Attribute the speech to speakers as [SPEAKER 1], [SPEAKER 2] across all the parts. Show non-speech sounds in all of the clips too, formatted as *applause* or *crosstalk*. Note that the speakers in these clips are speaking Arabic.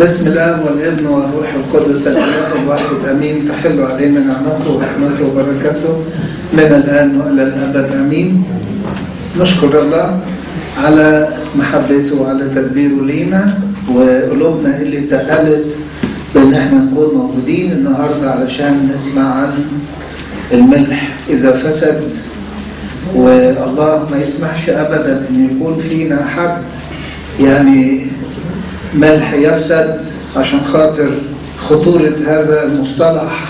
[SPEAKER 1] بسم الاب والابن والروح القدس الاله الواحد امين. تحل علينا نعمته ورحمته وبركاته من الآن وإلى الأبد امين. نشكر الله على محبته وعلى تدبيره لينا وقلوبنا اللي تقلت بإن إحنا نكون موجودين النهارده علشان نسمع عن الملح. إذا فسد والله ما يسمحش ابدا إن يكون فينا حد يعني ملح يفسد عشان خاطر خطورة هذا المصطلح.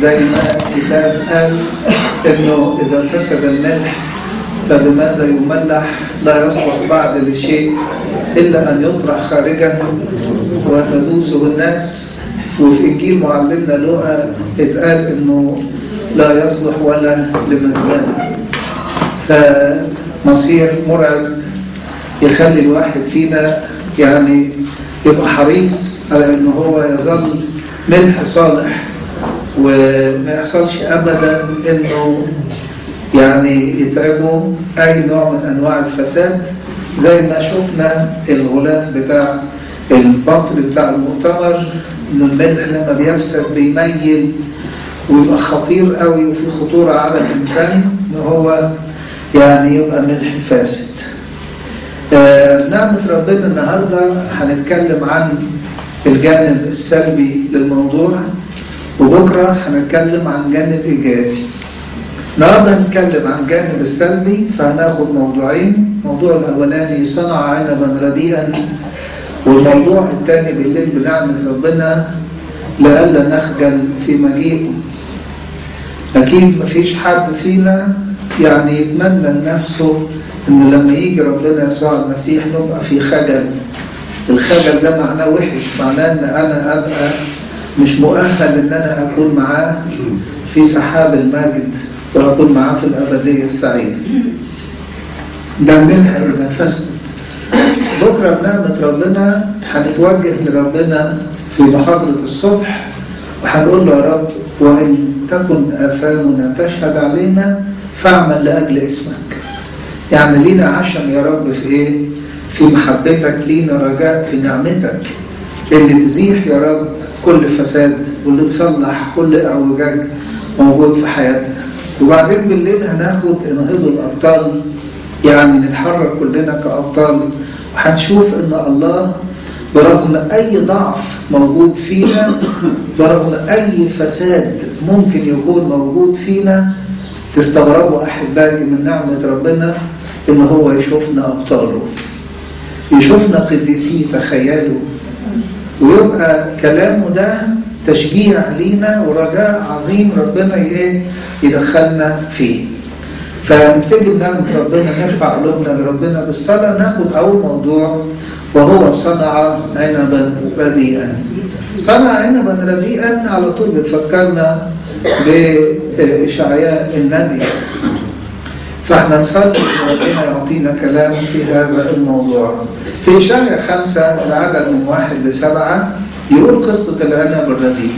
[SPEAKER 1] زي ما الكتاب قال إنه إذا فسد الملح فبماذا يملح؟ لا يصلح بعد لشيء إلا أن يطرح خارجا وتدوسه الناس. وفي انجيل معلمنا لوقا اتقال إنه لا يصلح ولا لمزبله فمصير مرعب يخلي الواحد فينا يعني يبقى حريص على إن هو يظل ملح صالح وما يحصلش ابدا إنه يعني يتعبه أي نوع من أنواع الفساد زي ما شفنا الغلاف بتاع البطل بتاع المؤتمر إنه الملح لما بيفسد بيميل ويبقى خطير قوي وفي خطورة على الإنسان ان هو يعني يبقى ملح فاسد. آه نعمة ربنا النهاردة هنتكلم عن الجانب السلبي للموضوع وبكرة هنتكلم عن جانب إيجابي. النهاردة هنتكلم عن الجانب السلبي فهناخد موضوعين. الموضوع الأولاني صنع عنبا رديئا. والموضوع الثاني بالليل بنعمة ربنا لئلا نخجل في مجيئه. أكيد مفيش حد فينا يعني يتمنى لنفسه إن لما يجي ربنا يسوع المسيح نبقى في خجل. الخجل ده معناه وحش معناه إن أنا أبقى مش مؤهل إن أنا أكون معاه في سحاب المجد وأكون معاه في الأبدية السعيدة. ده الملح إذا فسد. بكرة بنعمة ربنا هنتوجه لربنا في محاضرة الصبح وهنقول له يا رب وإن تكن آثامنا تشهد علينا فاعمل لأجل اسمك. يعني لينا عشم يا رب في إيه؟ في محبتك لينا رجاء في نعمتك. اللي تزيح يا رب كل فساد واللي تصلح كل اعوجاج موجود في حياتنا. وبعدين بالليل هناخد انهضوا الأبطال. يعني نتحرك كلنا كأبطال. وهنشوف إن الله برغم أي ضعف موجود فينا برغم أي فساد ممكن يكون موجود فينا تستغربوا أحبائي من نعمة ربنا. ان هو يشوفنا أبطاله. يشوفنا قديسية تخيلوا ويبقى كلامه ده تشجيع لينا ورجاء عظيم ربنا إيه يدخلنا فيه. فنبتدي بنعمة ربنا نرفع قلوبنا لربنا. بالصلاة ناخد أول موضوع وهو صنع عنبا رديئا. صنع عنبا رديئا على طول بتفكرنا بإشعياء النبي. فاحنا نصلي ان ربنا يعطينا كلام في هذا الموضوع. في إشعياء خمسة العدد من واحد لسبعة يقول قصة العنب الرديء.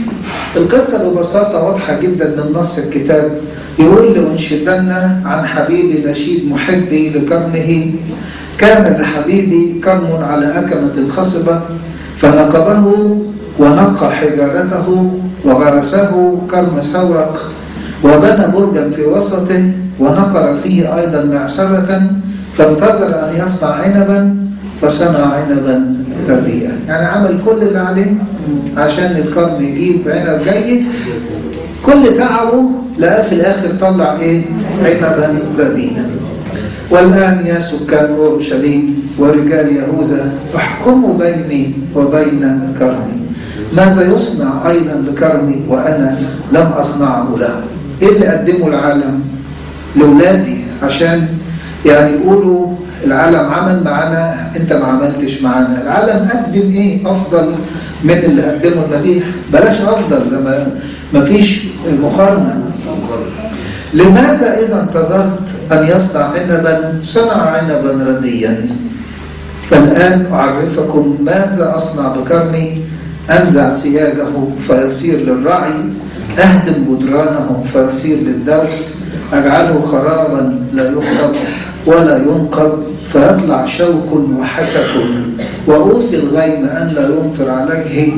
[SPEAKER 1] القصة ببساطة واضحة جدا من نص الكتاب يقول لأنشدن عن حبيبي نشيد محبي لكرمه كان لحبيبي كرم على أكمة خصبة فنقبه ونقى حجارته وغرسه كرم سورق وبنى برجا في وسطه ونقر فيه أيضا معصرة فانتظر أن يصنع عنبا فصنع عنبا رديئا. يعني عمل كل اللي عليه عشان الكرم يجيب عنب جيد. كل تعبه لقى في الآخر طلع إيه؟ عنبا رديئا. والآن يا سكان أورشليم ورجال يهوذا أحكموا بيني وبين كرمي. ماذا يصنع أيضا لكرمي وأنا لم أصنعه له؟ إيه اللي قدمه العالم؟ لأولادي عشان يعني يقولوا العالم عمل معانا أنت ما عملتش معانا. العالم قدم إيه؟ أفضل من اللي قدمه المسيح. بلاش أفضل لما ما فيش مقارنة. لماذا إذا انتظرت أن يصنع عنبا صنع عنبا رديا؟ فالآن أعرفكم ماذا أصنع بكرمي أنزع سياجه فيصير للرعي أهدم جدرانه فيصير للدوس أجعله خرابا لا يقدم ولا ينقب فيطلع شوك وحسك. وأوصي الغيم أن لا يمطر عليه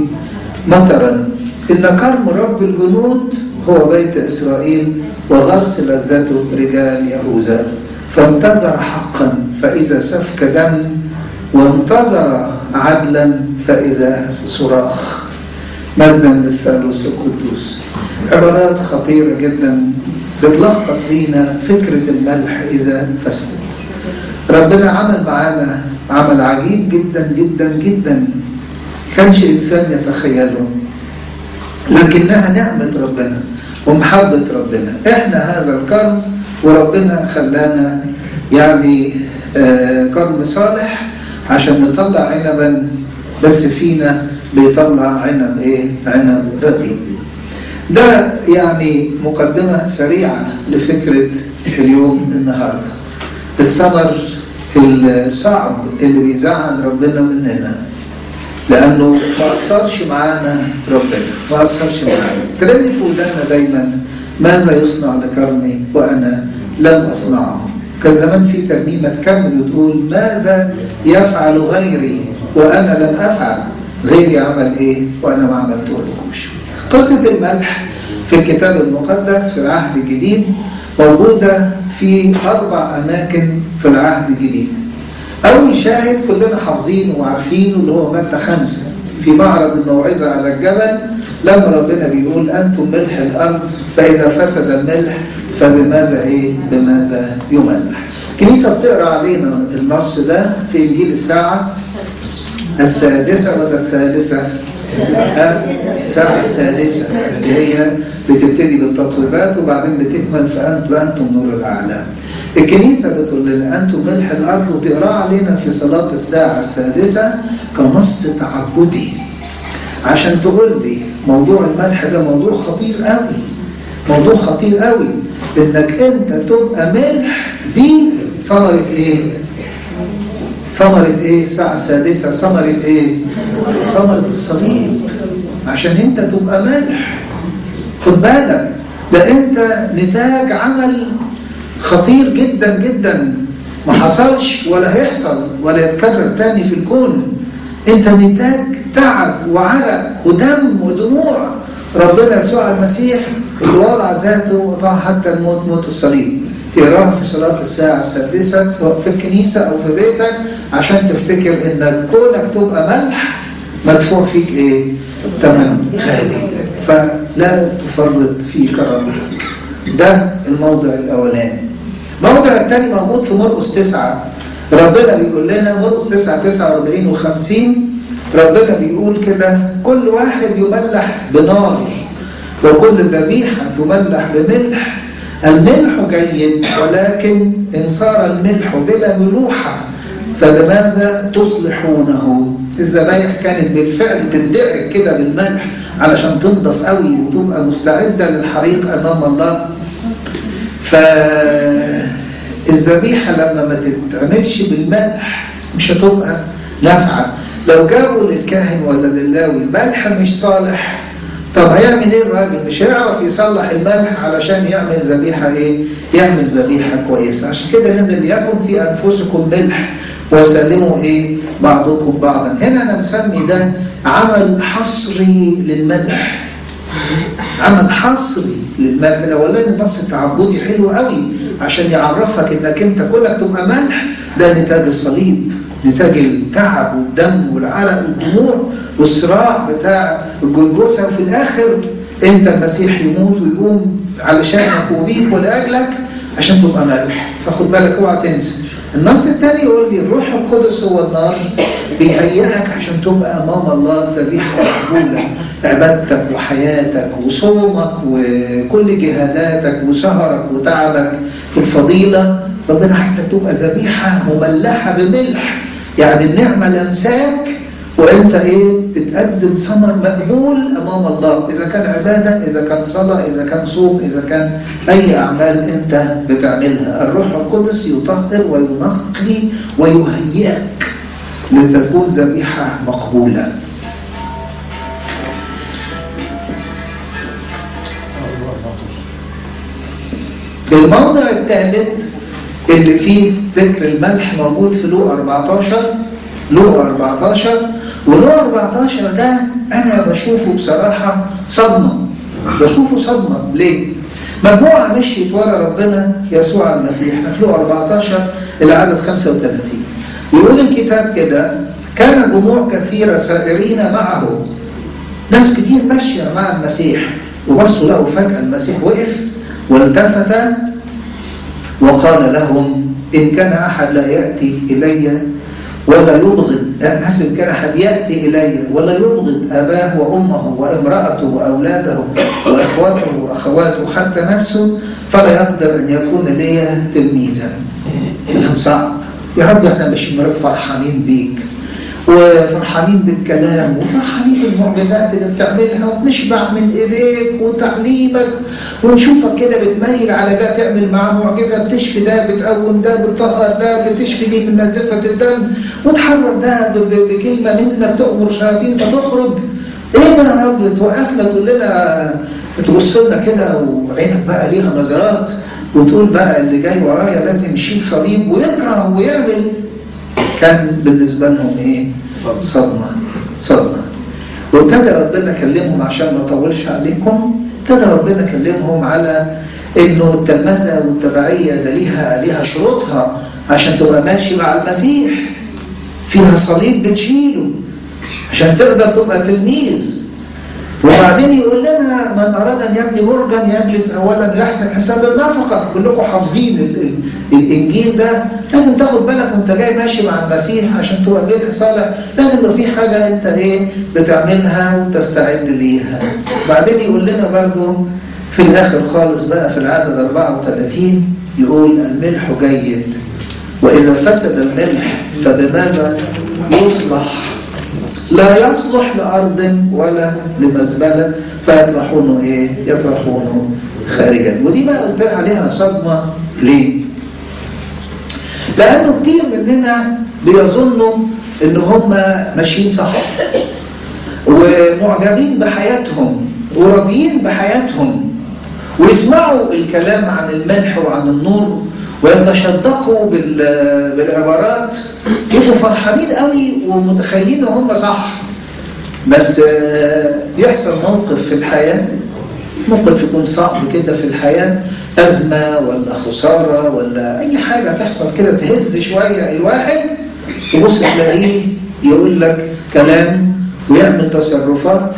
[SPEAKER 1] مطرا. إن كرم رب الجنود هو بيت إسرائيل وغرس لذته رجال يهوذا. فانتظر حقا فإذا سفك دم وانتظر عدلا فإذا صراخ. مجدا للثالوث القدوس. عبارات خطيرة جدا. بتلخص لينا فكرة الملح إذا فسدت. ربنا عمل معانا عمل عجيب جدا جدا جدا. كانش إنسان يتخيله. لكنها نعمة ربنا ومحبة ربنا. إحنا هذا الكرم وربنا خلانا يعني آه كرم صالح عشان نطلع عنبا. بس فينا بيطلع عنب إيه؟ عنب رديء. ده يعني مقدمة سريعة لفكرة اليوم النهاردة. الثمر الصعب اللي بيزعل ربنا مننا لأنه ما أثرش معانا ربنا ما أثرش معانا. ترني في ودانا دايما ماذا يصنع لكرمي وأنا لم أصنعه؟ كان زمان في ترنيمة تكمل وتقول ماذا يفعل غيري وأنا لم أفعل؟ غيري عمل إيه؟ وأنا ما عملتهولكوش قصة الملح في الكتاب المقدس في العهد الجديد موجودة في أربع أماكن في العهد الجديد أول شاهد كلنا حافظينه وعارفينه اللي هو متى خمسة في معرض الموعظة على الجبل لما ربنا بيقول أنتم ملح الأرض فإذا فسد الملح فبماذا إيه؟ بماذا يملح؟ الكنيسة بتقرأ علينا النص ده في إنجيل الساعة السادسة ولا الثالثة؟ الساعة السادسة اللي هي بتبتدي بالتطويبات وبعدين بتكمل فأنت وأنتم نور العالم. الكنيسة بتقول لنا أنتم ملح الأرض وتقرأ علينا في صلاة الساعة السادسة كنص تعبدي عشان تقول لي موضوع الملح ده موضوع خطير قوي موضوع خطير قوي إنك أنت تبقى ملح دي ثمرة إيه؟ ثمرة إيه الساعة السادسة ثمرة إيه؟ ثمرة الصليب عشان انت تبقى ملح. خد بالك ده انت نتاج عمل خطير جدا جدا. ما حصلش ولا هيحصل ولا يتكرر تاني في الكون. انت نتاج تعب وعرق ودم ودموع. ربنا يسوع المسيح وضع ذاته وطاع حتى الموت موت الصليب. تقراها في صلاة الساعة السادسة سواء في الكنيسة أو في بيتك عشان تفتكر إنك كونك تبقى ملح مدفوع فيك إيه؟ ثمن غالي. فلا تفرط في كرامتك. ده الموضع الأولاني. الموضع الثاني موجود في مرقس تسعة. ربنا بيقول لنا مرقس تسعة 49 و50 ربنا بيقول كده كل واحد يملح بنار وكل ذبيحة تملح بملح. الملح جيد ولكن إن صار الملح بلا ملوحة فلماذا تصلحونه؟ الذبايح كانت بالفعل تدعك كده بالملح علشان تنضف قوي وتبقى مستعدة للحريق أمام الله. فالذبيحة لما ما تتعملش بالملح مش هتبقى نافعة. لو جابوا للكاهن ولا للاوي ملح مش صالح. طب هيعمل إيه الراجل؟ مش هيعرف يصلح الملح علشان يعمل ذبيحة إيه؟ يعمل ذبيحة كويسة، عشان كده ان ليكن في أنفسكم ملح. وسلموا إيه؟ بعضكم بعضا، هنا أنا مسمي ده عمل حصري للملح. عمل حصري للملح، الاولاني النص التعبدي حلو قوي عشان يعرفك إنك أنت كلك تبقى ملح ده نتاج الصليب. نتاج التعب والدم والعرق والدموع والصراع بتاع الجلجوسة وفي الآخر أنت المسيح يموت ويقوم علشانك وبيك ولأجلك عشان تبقى ملح فخد بالك اوعى تنسى النص الثاني يقول لي الروح القدس هو النار بيهيئك عشان تبقى أمام الله ذبيحة مقبولة عبادتك وحياتك وصومك وكل جهاداتك وسهرك وتعبك في الفضيلة. ربنا عايزك تبقى ذبيحة مملحة بملح يعني النعمة لمساك وأنت إيه؟ بتقدم ثمر مقبول أمام الله. إذا كان عبادة إذا كان صلاة إذا كان صوم إذا كان أي أعمال أنت بتعملها. الروح القدس يطهر وينقي ويهيئك لتكون ذبيحة مقبولة. الموضع الثالث اللي فيه ذكر الملح موجود في لوقا 14 لوقا 14 ولوقا 14 ده أنا بشوفه بصراحة صدمة. بشوفه صدمة. ليه؟ مجموعة مشيت ورا ربنا يسوع المسيح. في لوقا 14 العدد 35 يقول الكتاب كده كان جموع كثيره سائرين معه. ناس كتير ماشية مع المسيح وبصوا لقوا فجأة المسيح وقف والتفت وقال لهم إن كان أحد لا يأتي إلي ولا يبغض حسب كان أحد يأتي إلي ولا يبغض أباه وأمه وامرأته وأولاده وإخواته وأخواته حتى نفسه فلا يقدر أن يكون لي تلميذا. كلام صعب. يا رب إحنا مش فرحانين بيك. وفرحانين بالكلام وفرحانين بالمعجزات اللي بتعملها وبنشبع من إيديك وتعليمك ونشوفك كده بتميل على ده تعمل معاه معجزة بتشفي ده بتقوم ده بتطهر ده بتشفي دي من نزفة الدم وتحرر ده بكلمة منك تؤمر شياطين فتخرج. إيه ده يا رب؟ توقفنا تقول لنا تبص لنا كده وعينك بقى ليها نظرات وتقول بقى اللي جاي ورايا لازم يشيل صليب ويكره ويعمل. كان بالنسبة لهم إيه؟ صدمة. صدمة. وابتدى ربنا كلمهم عشان ما أطولش عليكم. ابتدى ربنا كلمهم على إنه التلمذة والتبعية ده ليها ليها شروطها عشان تبقى ماشي مع المسيح. فيها صليب بتشيله عشان تقدر تبقى تلميذ. وبعدين يقول لنا من أراد أن يبني برجا يجلس أولا يحسن حساب النفقة. كلكم حافظين ال ال الإنجيل ده. لازم تاخد بالك وأنت جاي ماشي مع المسيح عشان تبقى جيل صالح لازم يبقى في حاجة أنت إيه بتعملها وتستعد ليها. بعدين يقول لنا برضو في الآخر خالص بقى في العدد 34 يقول الملح جيد. وإذا فسد الملح فبماذا؟ يصلح لا يصلح لأرض ولا لمزبلة فيطرحونه إيه؟ يطرحونه خارجا ودي بقى قلت عليها صدمة ليه؟ لأنه كتير مننا بيظنوا إن هم ماشيين صح ومعجبين بحياتهم وراضيين بحياتهم ويسمعوا الكلام عن الملح وعن النور ويتشدقوا بالعبارات. يبقوا فرحانين قوي ومتخيلين إن هم صح. بس يحصل موقف في الحياة. موقف يكون صعب كده في الحياة. أزمة ولا خسارة ولا أي حاجة تحصل كده تهز شوية الواحد. تبص تلاقيه يقول لك كلام ويعمل تصرفات.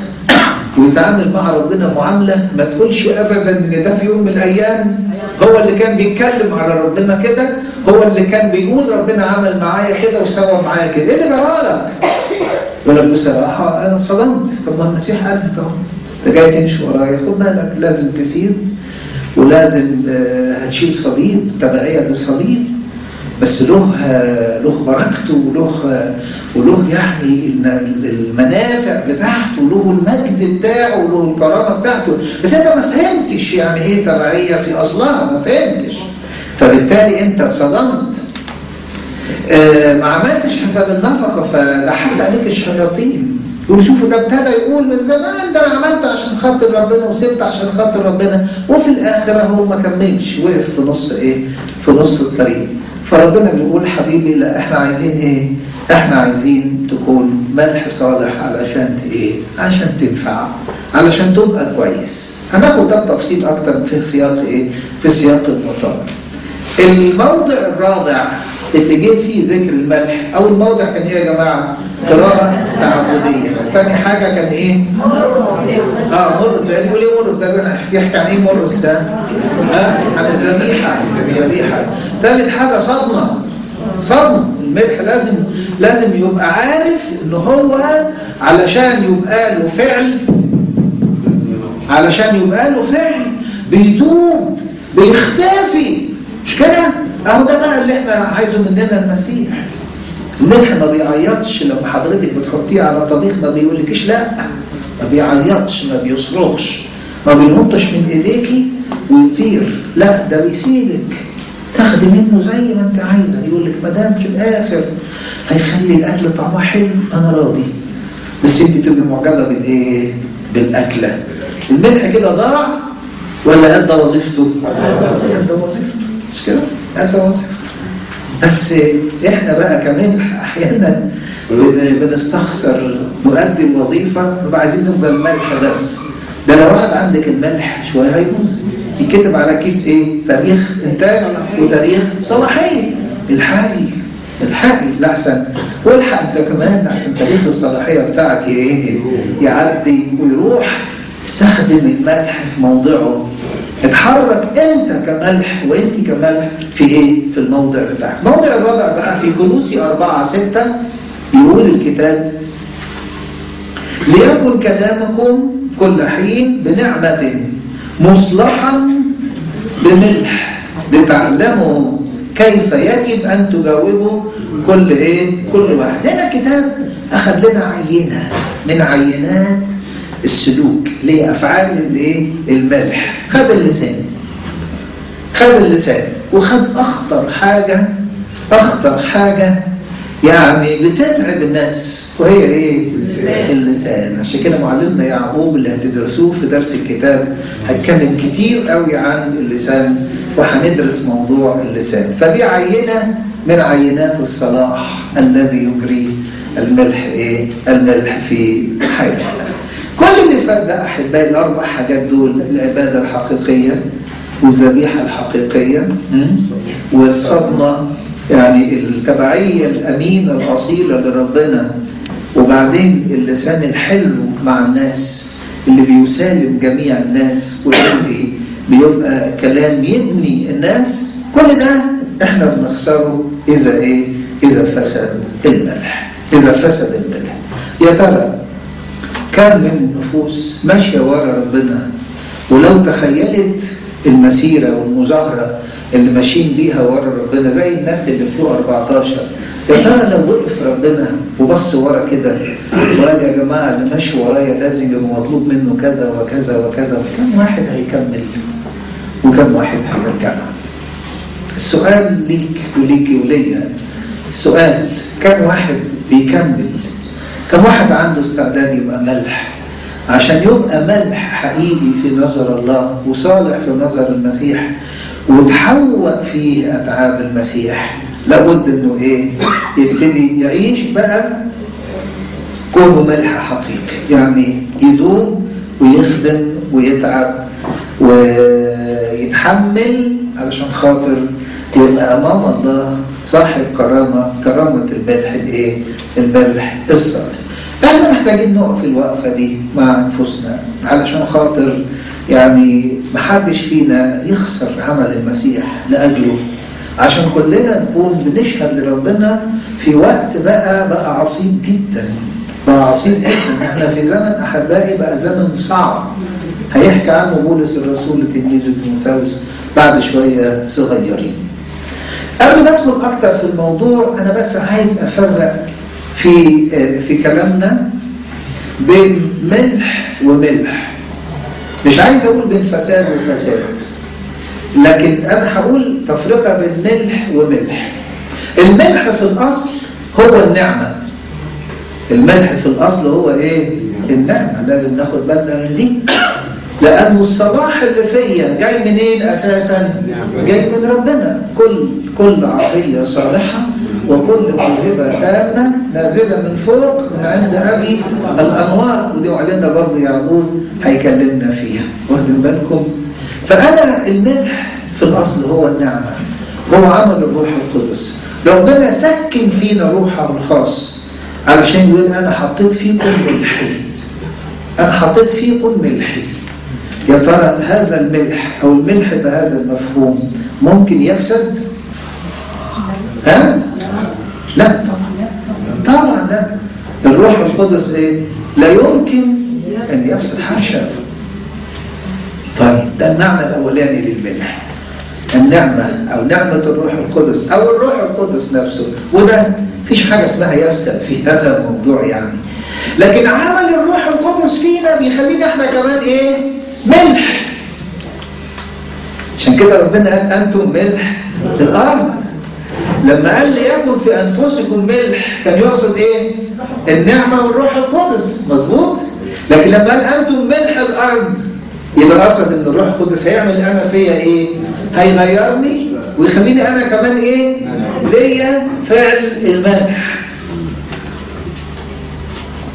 [SPEAKER 1] ويتعامل مع ربنا معاملة ما تقولش ابدا إن ده في يوم من الأيام. هو اللي كان بيتكلم على ربنا كده هو اللي كان بيقول ربنا عمل معايا كده وسوى معايا كده. إيه اللي جرالك؟ يقول لك بصراحه أنا اتصدمت طب ما المسيح قال لك أهو أنت جاي تمشي ورايا خد بالك لازم تسيب ولازم هتشيل صليب تبعية لصليب بس له له بركته وله وله يعني المنافع بتاعته وله المجد بتاعه وله الكرامة بتاعته. بس أنت ما فهمتش يعني إيه تبعية في أصلها ما فهمتش. فبالتالي أنت اتصدمت. آه ما عملتش حساب النفقة فضحك عليك الشياطين. يقول شوفوا ده ابتدى يقول من زمان ده أنا عملت عشان خاطر ربنا وسبت عشان خاطر ربنا. وفي الآخر هو ما كملش وقف في نص إيه؟ في نص الطريق. فربنا بيقول حبيبي لا إحنا عايزين إيه؟ إحنا عايزين تكون ملح صالح علشان إيه؟ عشان تنفع علشان تبقى كويس. هناخد ده بتفصيل أكتر في سياق إيه؟ في سياق المطالب. الموضع الرابع اللي جه فيه ذكر الملح أو الموضع كان إيه يا جماعة؟ قراءة تعبدية. ثاني حاجة كان إيه؟ آه مرقس ده بيقول إيه مرقس ده يحكي عن إيه مرقس ده؟ ها؟ عن الذبيحة الذبيحة. ثالث حاجة صدمة صدمة الملح لازم لازم يبقى عارف إن هو علشان يبقى له فعل علشان يبقى له فعل بيدوب بيختفي. مش كده؟ أهو ده بقى اللي إحنا عايزه مننا المسيح. الملح ما بيعيطش لما حضرتك بتحطيه على طبيخ ما بيقولكيش لأ. ما بيعيطش ما بيصرخش ما بينطش من إيديكي ويطير. لا ده بيسيبك. تاخدي منه زي ما انت عايزه يقول لك ما دام في الآخر هيخلي الأكل طعمه حلو أنا راضي بس أنت تبقي معجبة بالإيه؟ بالأكلة الملح كده ضاع ولا ادى وظيفته؟ ادى وظيفته مش كده؟ انت وظيفتك بس إحنا بقى كملح أحيانا بن- بنستخسر نؤدي الوظيفه نبقى عايزين نفضل ملح بس ده لو واحد عندك الملح شوية هيبوظ يكتب على كيس إيه؟ تاريخ إنتاج وتاريخ صلاحية الحقي الحقي لاحسن والحق انت كمان لاحسن تاريخ الصلاحية بتاعك إيه؟ يعدي ويروح استخدم الملح في موضعه اتحرك أنت كملح وأنت كملح في إيه؟ في الموضع بتاعك. الموضع الرابع بقى في كلوسي 4 6 يقول الكتاب ليكن كلامكم كل حين بنعمة مصلحا بملح لتعلموا كيف يجب أن تجاوبوا كل إيه؟ كل واحد. هنا الكتاب أخذ لنا عينة من عينات السلوك اللي هي افعال الإيه؟ الملح. خد اللسان. خد اللسان وخد أخطر حاجة أخطر حاجة يعني بتتعب الناس وهي إيه؟
[SPEAKER 2] اللسان.
[SPEAKER 1] اللسان عشان كده معلمنا يعقوب اللي هتدرسوه في درس الكتاب هتكلم كتير قوي عن اللسان وهندرس موضوع اللسان فدي عينة من عينات الصلاح الذي يجري الملح إيه؟ الملح في حياتنا. كل اللي فات ده أحبائي الأربع حاجات دول العبادة الحقيقية والذبيحة الحقيقية? والصدمة يعني التبعية الامينه الأصيلة لربنا وبعدين اللسان الحلو مع الناس اللي بيسالم جميع الناس واللي بيبقى كلام يبني الناس كل ده إحنا بنخسره إذا إيه؟ إذا فسد الملح. إذا فسد الملح. يا ترى كم من النفوس ماشية ورا ربنا؟ ولو تخيلت المسيرة والمظاهرة اللي ماشيين بيها ورا ربنا زي الناس اللي في لوقا 14 يا ترى لو وقف ربنا وبص ورا كده وقال يا جماعة اللي ماشي ورايا لازم يبقى مطلوب منه كذا وكذا وكذا. كم واحد هيكمل؟ وكم واحد هيرجع؟ السؤال ليك وليكي وليا. سؤال كم واحد بيكمل؟ كم واحد عنده استعداد يبقى ملح؟ عشان يبقى ملح حقيقي في نظر الله وصالح في نظر المسيح وتحوق فيه أتعاب المسيح لابد إنه إيه يبتدي يعيش بقى كونه ملح حقيقي يعني يدوم ويخدم ويتعب ويتحمل علشان خاطر يبقى أمام الله صاحب كرامة كرامة الملح الإيه؟ الملح الصالح. إحنا محتاجين نقف الوقفة دي مع أنفسنا علشان خاطر يعني محدش فينا يخسر عمل المسيح لأجله. عشان كلنا نكون بنشهد لربنا في وقت بقى بقى عصيب جدا. بقى عصيب جدا. إحنا في زمن أحبائي بقى زمن صعب. هيحكي عنه بولس الرسول لتلميذه تيموثاوس بعد شوية صغيرين. قبل ما ادخل أكتر في الموضوع أنا بس عايز أفرق في في كلامنا بين ملح وملح. مش عايز أقول بين فساد وفساد لكن أنا هقول تفرقة بين ملح وملح. الملح في الأصل هو النعمة. الملح في الأصل هو إيه؟ النعمة. لازم ناخد بالنا من دي. لأن الصلاح اللي فيا جاي منين أساسا؟ جاي من ربنا. كل كل عطية صالحة وكل موهبة تامة نازلة من فوق من عند أبي الأنوار ودي وعلينا برضه يعقوب هيكلمنا فيها واخدين بالكم؟ فأنا الملح في الأصل هو النعمة هو عمل الروح القدس ربنا سكن فينا روحه الخاص علشان يقول أنا حطيت فيكم ملحي أنا حطيت فيكم ملحي يا ترى هذا الملح أو الملح بهذا المفهوم ممكن يفسد؟ ها؟ لا طبعا طبعا لا. الروح القدس إيه؟ لا يمكن أن يفسد حاشا طيب ده المعنى الأولاني للملح. النعمة أو نعمة الروح القدس أو الروح القدس نفسه. وده مفيش حاجة اسمها يفسد في هذا الموضوع يعني. لكن عمل الروح القدس فينا بيخلينا إحنا كمان إيه؟ ملح. عشان كده ربنا قال أنتم ملح الأرض. لما قال ليكن في انفسكم ملح كان يقصد إيه؟ النعمة والروح القدس. مظبوط؟ لكن لما قال أنتم ملح الأرض يبقى قصد إن الروح القدس هيعمل أنا فيا إيه؟ هيغيرني ويخليني أنا كمان إيه؟ ليا فعل الملح.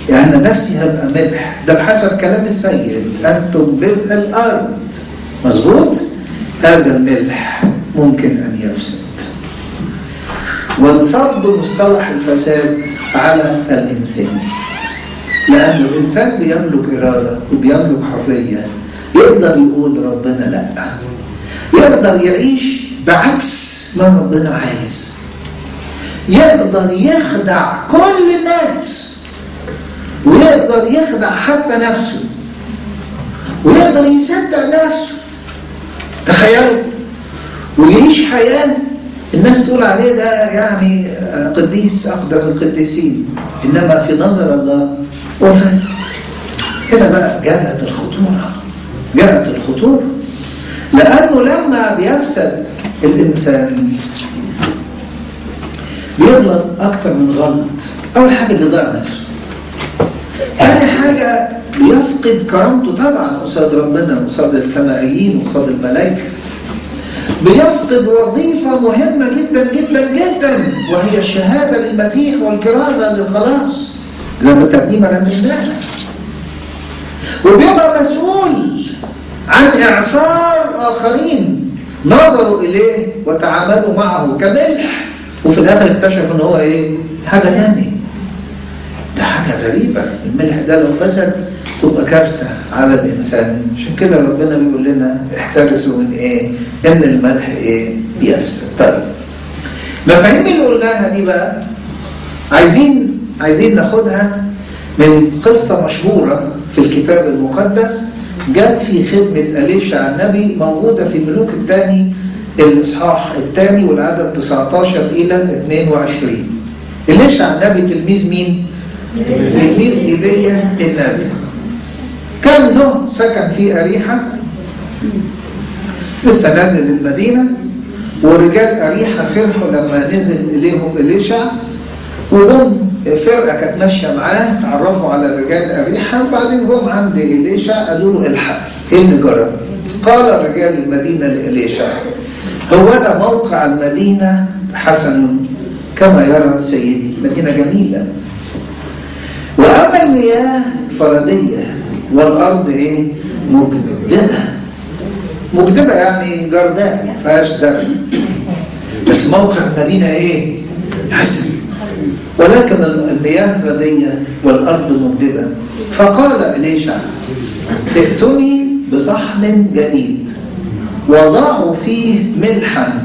[SPEAKER 1] يعني نفسي هبقى ملح. ده بحسب كلام السيد. أنتم ملح الأرض. مظبوط؟ هذا الملح ممكن أن يفسد. وانصب مصطلح الفساد على الإنسان. لأن الإنسان بيملك إرادة وبيملك حرية. يقدر يقول ربنا لا. يقدر يعيش بعكس ما ربنا عايز. يقدر يخدع كل الناس. ويقدر يخدع حتى نفسه. ويقدر يصدق نفسه. تخيلوا. ويعيش حياة الناس تقول عليه ده يعني قديس أقدس القديسين. إنما في نظر الله هو فاسد هنا بقى جاءت الخطورة. جاءت الخطورة. لأنه لما بيفسد الإنسان بيغلط أكتر من غلط. أول حاجة بيضيع نفسه. ثاني حاجة بيفقد كرامته طبعا قصاد ربنا قصاد السمائيين قصاد الملائكة. بيفقد وظيفة مهمة جدا جدا جدا وهي الشهادة للمسيح والكرازة للخلاص. زي ما التقديم رنمناها وبيبقى مسؤول عن إعصار آخرين نظروا إليه وتعاملوا معه كملح. وفي الآخر اكتشفوا إن هو إيه؟ حاجة تانية. ده حاجة غريبة الملح ده لو فسد تبقى كارثة على الإنسان عشان كده ربنا بيقول لنا احترسوا من إيه؟ إن الملح إيه؟ يفسد طيب المفاهيم اللي قلناها دي بقى عايزين عايزين ناخدها من قصة مشهورة في الكتاب المقدس جت في خدمة أليشع النبي موجودة في ملوك الثاني الإصحاح الثاني والعدد 19 إلى 22 أليشع النبي تلميذ مين؟ تلميذ إيليا النبي. كان له سكن في أريحة. لسه نازل المدينة ورجال أريحة فرحوا لما نزل إليهم إليشع وجم فرقة كانت ماشية معاه. تعرفوا على رجال أريحة. وبعدين جم عند إليشع قالوا له الحق. إيه اللي جرى؟ قال رجال المدينة لإليشع هو ده موقع المدينة حسن كما يرى سيدي. مدينة جميلة. وأما المياه فردية والأرض إيه؟ مجدبة مجدبة يعني جرداء ما فيهاش زرع بس موقع المدينة إيه؟ حسن ولكن المياه ردية والأرض مجدبة فقال إليشع ائتني بصحن جديد وضعوا فيه ملحا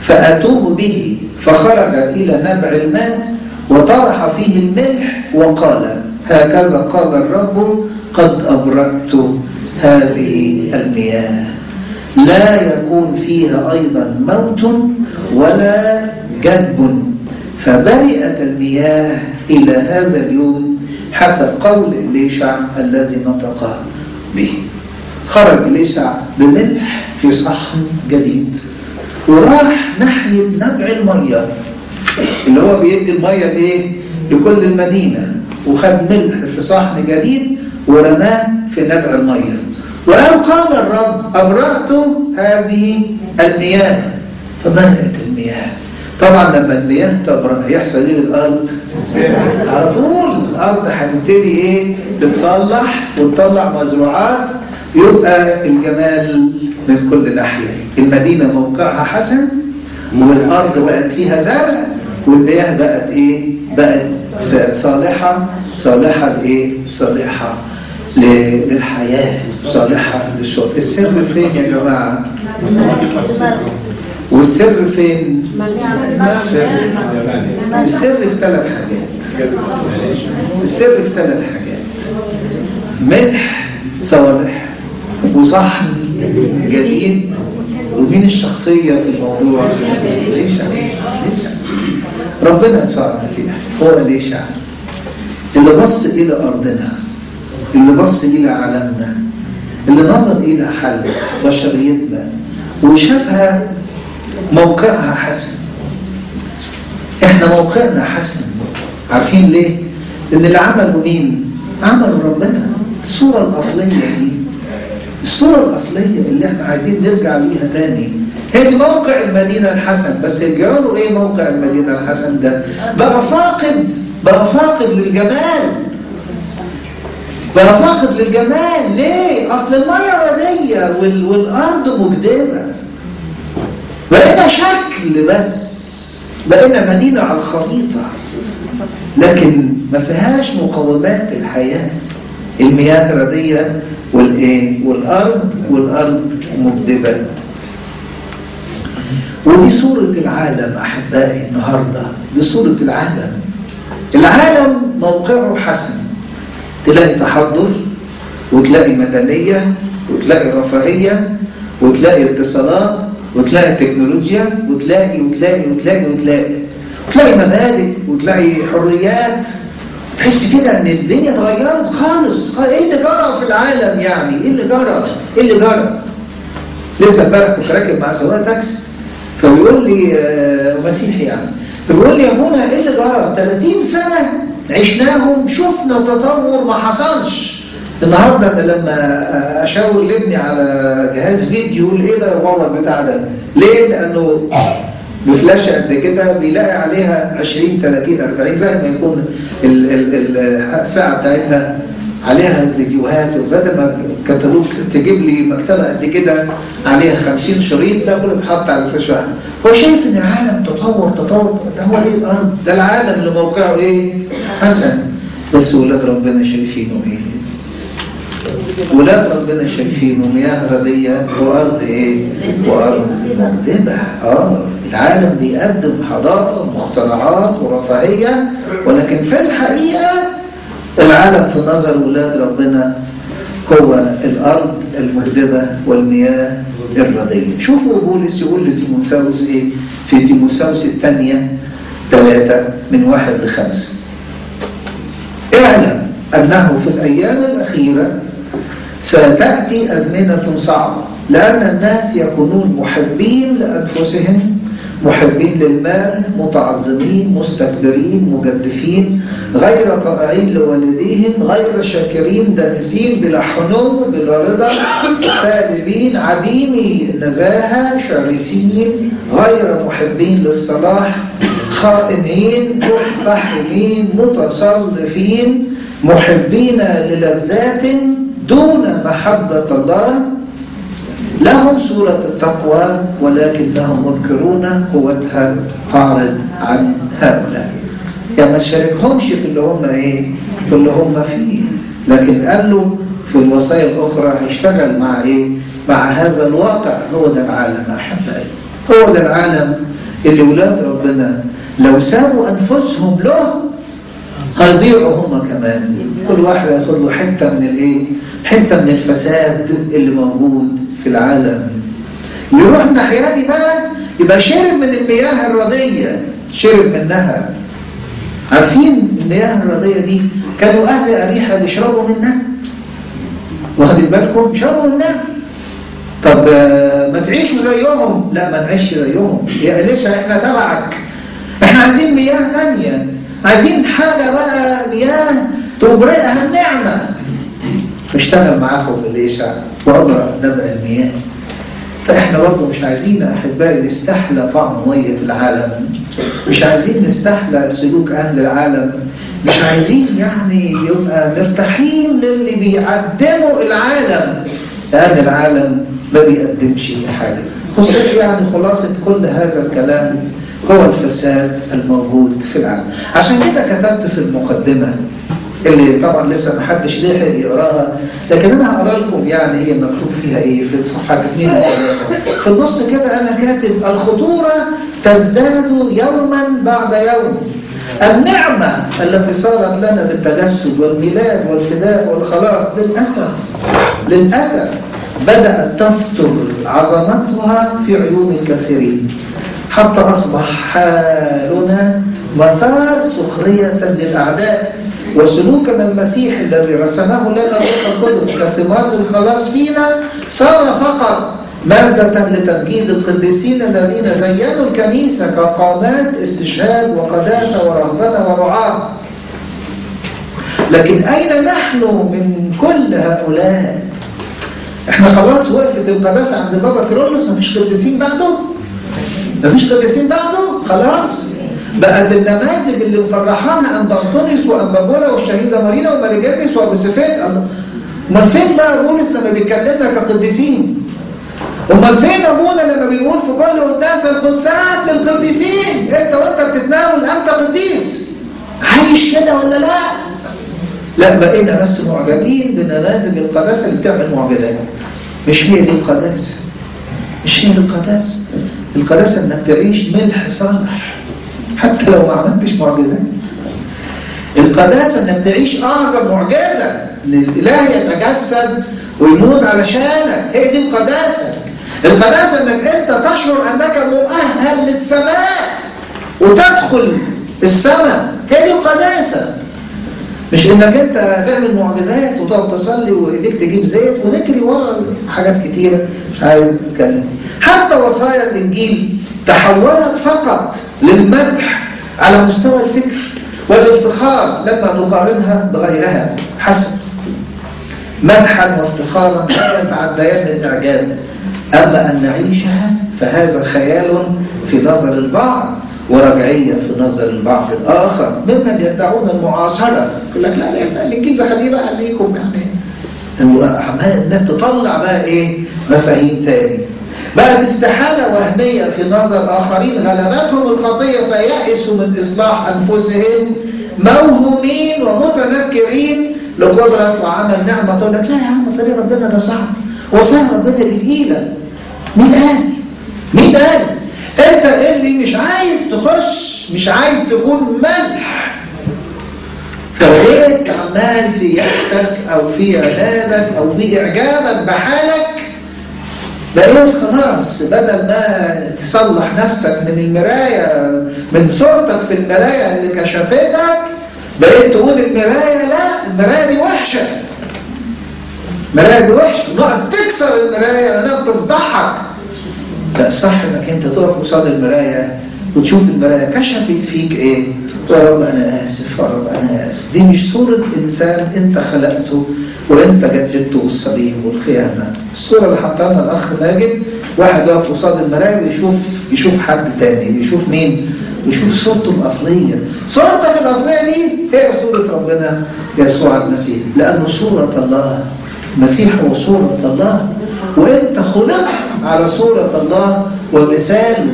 [SPEAKER 1] فأتوه به فخرج إلى نبع الماء وطرح فيه الملح وقال هكذا قال الرب قد أبرأت هذه المياه. لا يكون فيها أيضا موت ولا جدب فبرئت المياه إلى هذا اليوم حسب قول إليشع الذي نطق به. خرج إليشع بملح في صحن جديد وراح ناحية نبع المية اللي هو بيدي المية لإيه؟ لكل المدينة وخد ملح في صحن جديد ورماه في نبع المية وقال قال الرب أبرأت هذه المياه فبرأت المياه طبعا لما المياه تبرأ هيحصل إيه للأرض؟ على طول الأرض هتبتدي إيه؟ تتصلح وتطلع مزروعات يبقى الجمال من كل ناحية المدينة موقعها حسن والأرض بقت فيها زرع والمياه بقت إيه؟ بقت صالحة صالحة لإيه؟ صالحة للحياة صالحة للشرب السر فين يا جماعة؟ والسر فين؟ السر السر في ثلاث حاجات السر في ثلاث حاجات ملح صالح وصحن جديد ومين الشخصية في الموضوع؟ ليشع ليشع ربنا يسوع المسيح هو ليشع اللي بص إلى أرضنا اللي بص إلى عالمنا اللي نظر إلى حل بشريتنا وشافها موقعها حسن. إحنا موقعنا حسن. عارفين ليه؟ ان اللي عمله مين؟ عمله ربنا. الصورة الأصلية دي الصورة الأصلية اللي إحنا عايزين نرجع ليها تاني هي دي موقع المدينة الحسن بس جراله إيه موقع المدينة الحسن ده؟ بقى فاقد بقى فاقد للجمال. بقى فاقد للجمال. ليه؟ أصل المية ردية وال... والأرض مجدبة بقينا شكل بس. بقينا مدينة على الخريطة. لكن ما فيهاش مقومات الحياة. المياه ردية والإيه؟ والأرض والأرض مجدبة ودي صورة العالم أحبائي النهاردة دي صورة العالم. العالم موقعه حسن. تلاقي تحضر وتلاقي مدنية وتلاقي رفاهية وتلاقي اتصالات وتلاقي تكنولوجيا وتلاقي وتلاقي وتلاقي وتلاقي. وتلاقي مبادئ وتلاقي حريات. تحس كده إن الدنيا اتغيرت خالص. إيه اللي جرى في العالم يعني؟ إيه اللي جرى؟ إيه اللي جرى؟ لسه امبارح كنت راكب مع سواق تاكسي. فبيقول لي آه مسيحي يعني. فبيقول لي يا منى إيه اللي جرى؟ 30 سنة عشناهم شفنا تطور ما حصلش. النهارده أنا لما أشاور لابني على جهاز فيديو يقول إيه ده يا بابا البتاع ده؟ ليه؟ لأنه بفلاشه قد كده بيلاقي عليها 20 30 40 زي ما يكون ال ال ال الساعة بتاعتها عليها فيديوهات وبدل ما كتالوج تجيب لي مكتبة قد كده عليها 50 شريط لا كله بيتحط على الفلاشه واحدة. هو شايف إن العالم تطور تطور ده هو إيه الأرض؟ ده العالم اللي موقعه إيه؟ حسن. بس ولاد ربنا شايفينه إيه؟ ولاد ربنا شايفينه مياه ردية وأرض إيه؟ وأرض مكتبة آه العالم بيقدم حضارة ومخترعات ورفاهية ولكن في الحقيقة العالم في نظر ولاد ربنا هو الأرض المكتبة والمياه الردية شوفوا بولس يقول لتيموثاوس إيه؟ في تيموثاوس الثانية ثلاثة من واحد لخمسة. اعلم أنه في الأيام الأخيرة ستأتي أزمنة صعبة لأن الناس يكونون محبين لأنفسهم محبين للمال متعظمين مستكبرين مجدفين غير طائعين لوالديهم غير شاكرين دامسين بلا حنو بلا رضا *coughs* طالبين عديمي النزاهة شرسين غير محبين للصلاح خائنين محتحمين متصلفين محبين للذات دون محبة الله. لهم صورة التقوى ولكنهم منكرون قوتها فاعرض عن هؤلاء. يعني ما تشاركهمش في اللي هم إيه؟ في اللي هم فيه. لكن قال له في الوصايا الأخرى هيشتغل مع إيه؟ مع هذا الواقع. هو ده العالم أحبائي. هو ده العالم اللي ولاد ربنا لو سابوا أنفسهم له هيضيعوا هم كمان. كل واحد ياخد له حتة من الإيه؟ حتة من الفساد اللي موجود. في العالم. يروح دي بقى يبقى شرب من المياه الرضية شرب منها. عارفين المياه الرضية دي؟ كانوا أهل أريحة بيشربوا منها. واخدين بالكم؟ شربوا منها. طب ما تعيشوا زيهم. لا ما نعيش زيهم. يا إليشا إحنا تبعك؟ إحنا عايزين مياه تانية. عايزين حاجة بقى مياه تبرئها النعمة. فاشتغل معاهم إليشع وأبرأ نبع المياه. فإحنا برضه مش عايزين أحبائي نستحلى طعم مية العالم. مش عايزين نستحلى سلوك أهل العالم. مش عايزين يعني يبقى مرتاحين للي بيقدموا العالم. لأن العالم ما بيقدمش حاجة. خصوصا يعني خلاصة كل هذا الكلام هو الفساد الموجود في العالم. عشان كده كتبت في المقدمة اللي طبعا لسه ما حدش لحق يقراها. لكن أنا هقرأ لكم يعني هي مكتوب فيها إيه في صفحه 2 في النص كده أنا كاتب الخطورة تزداد يوما بعد يوم. النعمة التي صارت لنا بالتجسد والميلاد والفداء والخلاص للأسف للأسف بدأت تفتر عظمتها في عيون الكثيرين. حتى أصبح حالنا مثار سخرية للأعداء. وسلوكنا المسيح الذي رسمه لنا الروح القدس كثمار للخلاص فينا صار فقط مادة لتمجيد القديسين الذين زينوا الكنيسة كقامات استشهاد وقداسة ورهبنة ورعاة. لكن أين نحن من كل هؤلاء؟ إحنا خلاص وقفت القداسة عند بابا كيرلس مفيش قديسين بعده. مفيش قديسين بعده خلاص. بقت النماذج اللي مفرحانا أنبا انطونيوس وانبا بولا والشهيدة مارينا وماري جرجس وأبو سيفين امال فين بقى بولس لما بيكلمنا كقديسين؟ امال فين أبونا لما بيقول في كل قداس القدسات للقديسين؟ أنت وأنت بتتناول أنت قديس. عايش كده ولا لا؟ لا بقينا بس معجبين بنماذج القداسة اللي بتعمل معجزات. مش هي دي القداسة؟ مش هي القداسة؟ القداسة إنك تعيش ملح صالح حتى لو ما عملتش معجزات القداسة إنك تعيش أعظم معجزة إن الإله يتجسد ويموت علشانك. هي دي القداسة. القداسة إنك أنت تشعر أنك مؤهل للسماء وتدخل السماء. هي دي القداسة. مش إنك أنت تعمل معجزات وتقف تصلي وإيديك تجيب زيت ونجري ورا حاجات كتيرة. مش عايز اتكلم حتى وصايا الإنجيل تحولت فقط للمدح على مستوى الفكر والافتخار لما نقارنها بغيرها. حسب. مدحا وافتخارا لا يتعديان الإعجاب. أما أن نعيشها فهذا خيال في نظر البعض. ورجعية في نظر البعض الآخر. ممن يدعون المعاصرة. يقول لك لا لا الانجيل ده خليه بقى ليكم يعني. الناس تطلع بقى إيه؟ مفاهيم تاني. بقت استحالة وهمية في نظر آخرين غلبتهم الخطية فيأسوا من إصلاح أنفسهم موهومين ومتنكرين لقدرة وعمل نعمة. تقول لك لا يا عم طريق ربنا ده صعب. وصايا ربنا دي تقيلة مين قال؟ مين قال؟ أنت اللي مش عايز تخش مش عايز تكون ملح. فبقيت عمال في يأسك أو في عنادك أو في إعجابك بحالك. بقيت خلاص بدل ما تصلح نفسك من المراية من صورتك في المراية اللي كشفتك بقيت تقول المراية لا المراية دي وحشة. المراية دي وحشة. ناقص تكسر المراية لأنها بتفضحك. لا الصح إنك أنت تقف قصاد المراية وتشوف المراية كشفت فيك إيه؟ يا رب أنا آسف يا رب أنا آسف. دي مش صورة إنسان أنت خلقته وأنت جددته بالصليب والخيانة. الصورة اللي حطها لنا الأخ ماجد واحد يقف قصاد المراية ويشوف يشوف حد تاني يشوف مين؟ يشوف صورته الأصلية. صورتك الأصلية دي هي صورة ربنا يسوع المسيح لأنه صورة الله المسيح هو صورة الله وأنت خلقت على صورة الله ومثاله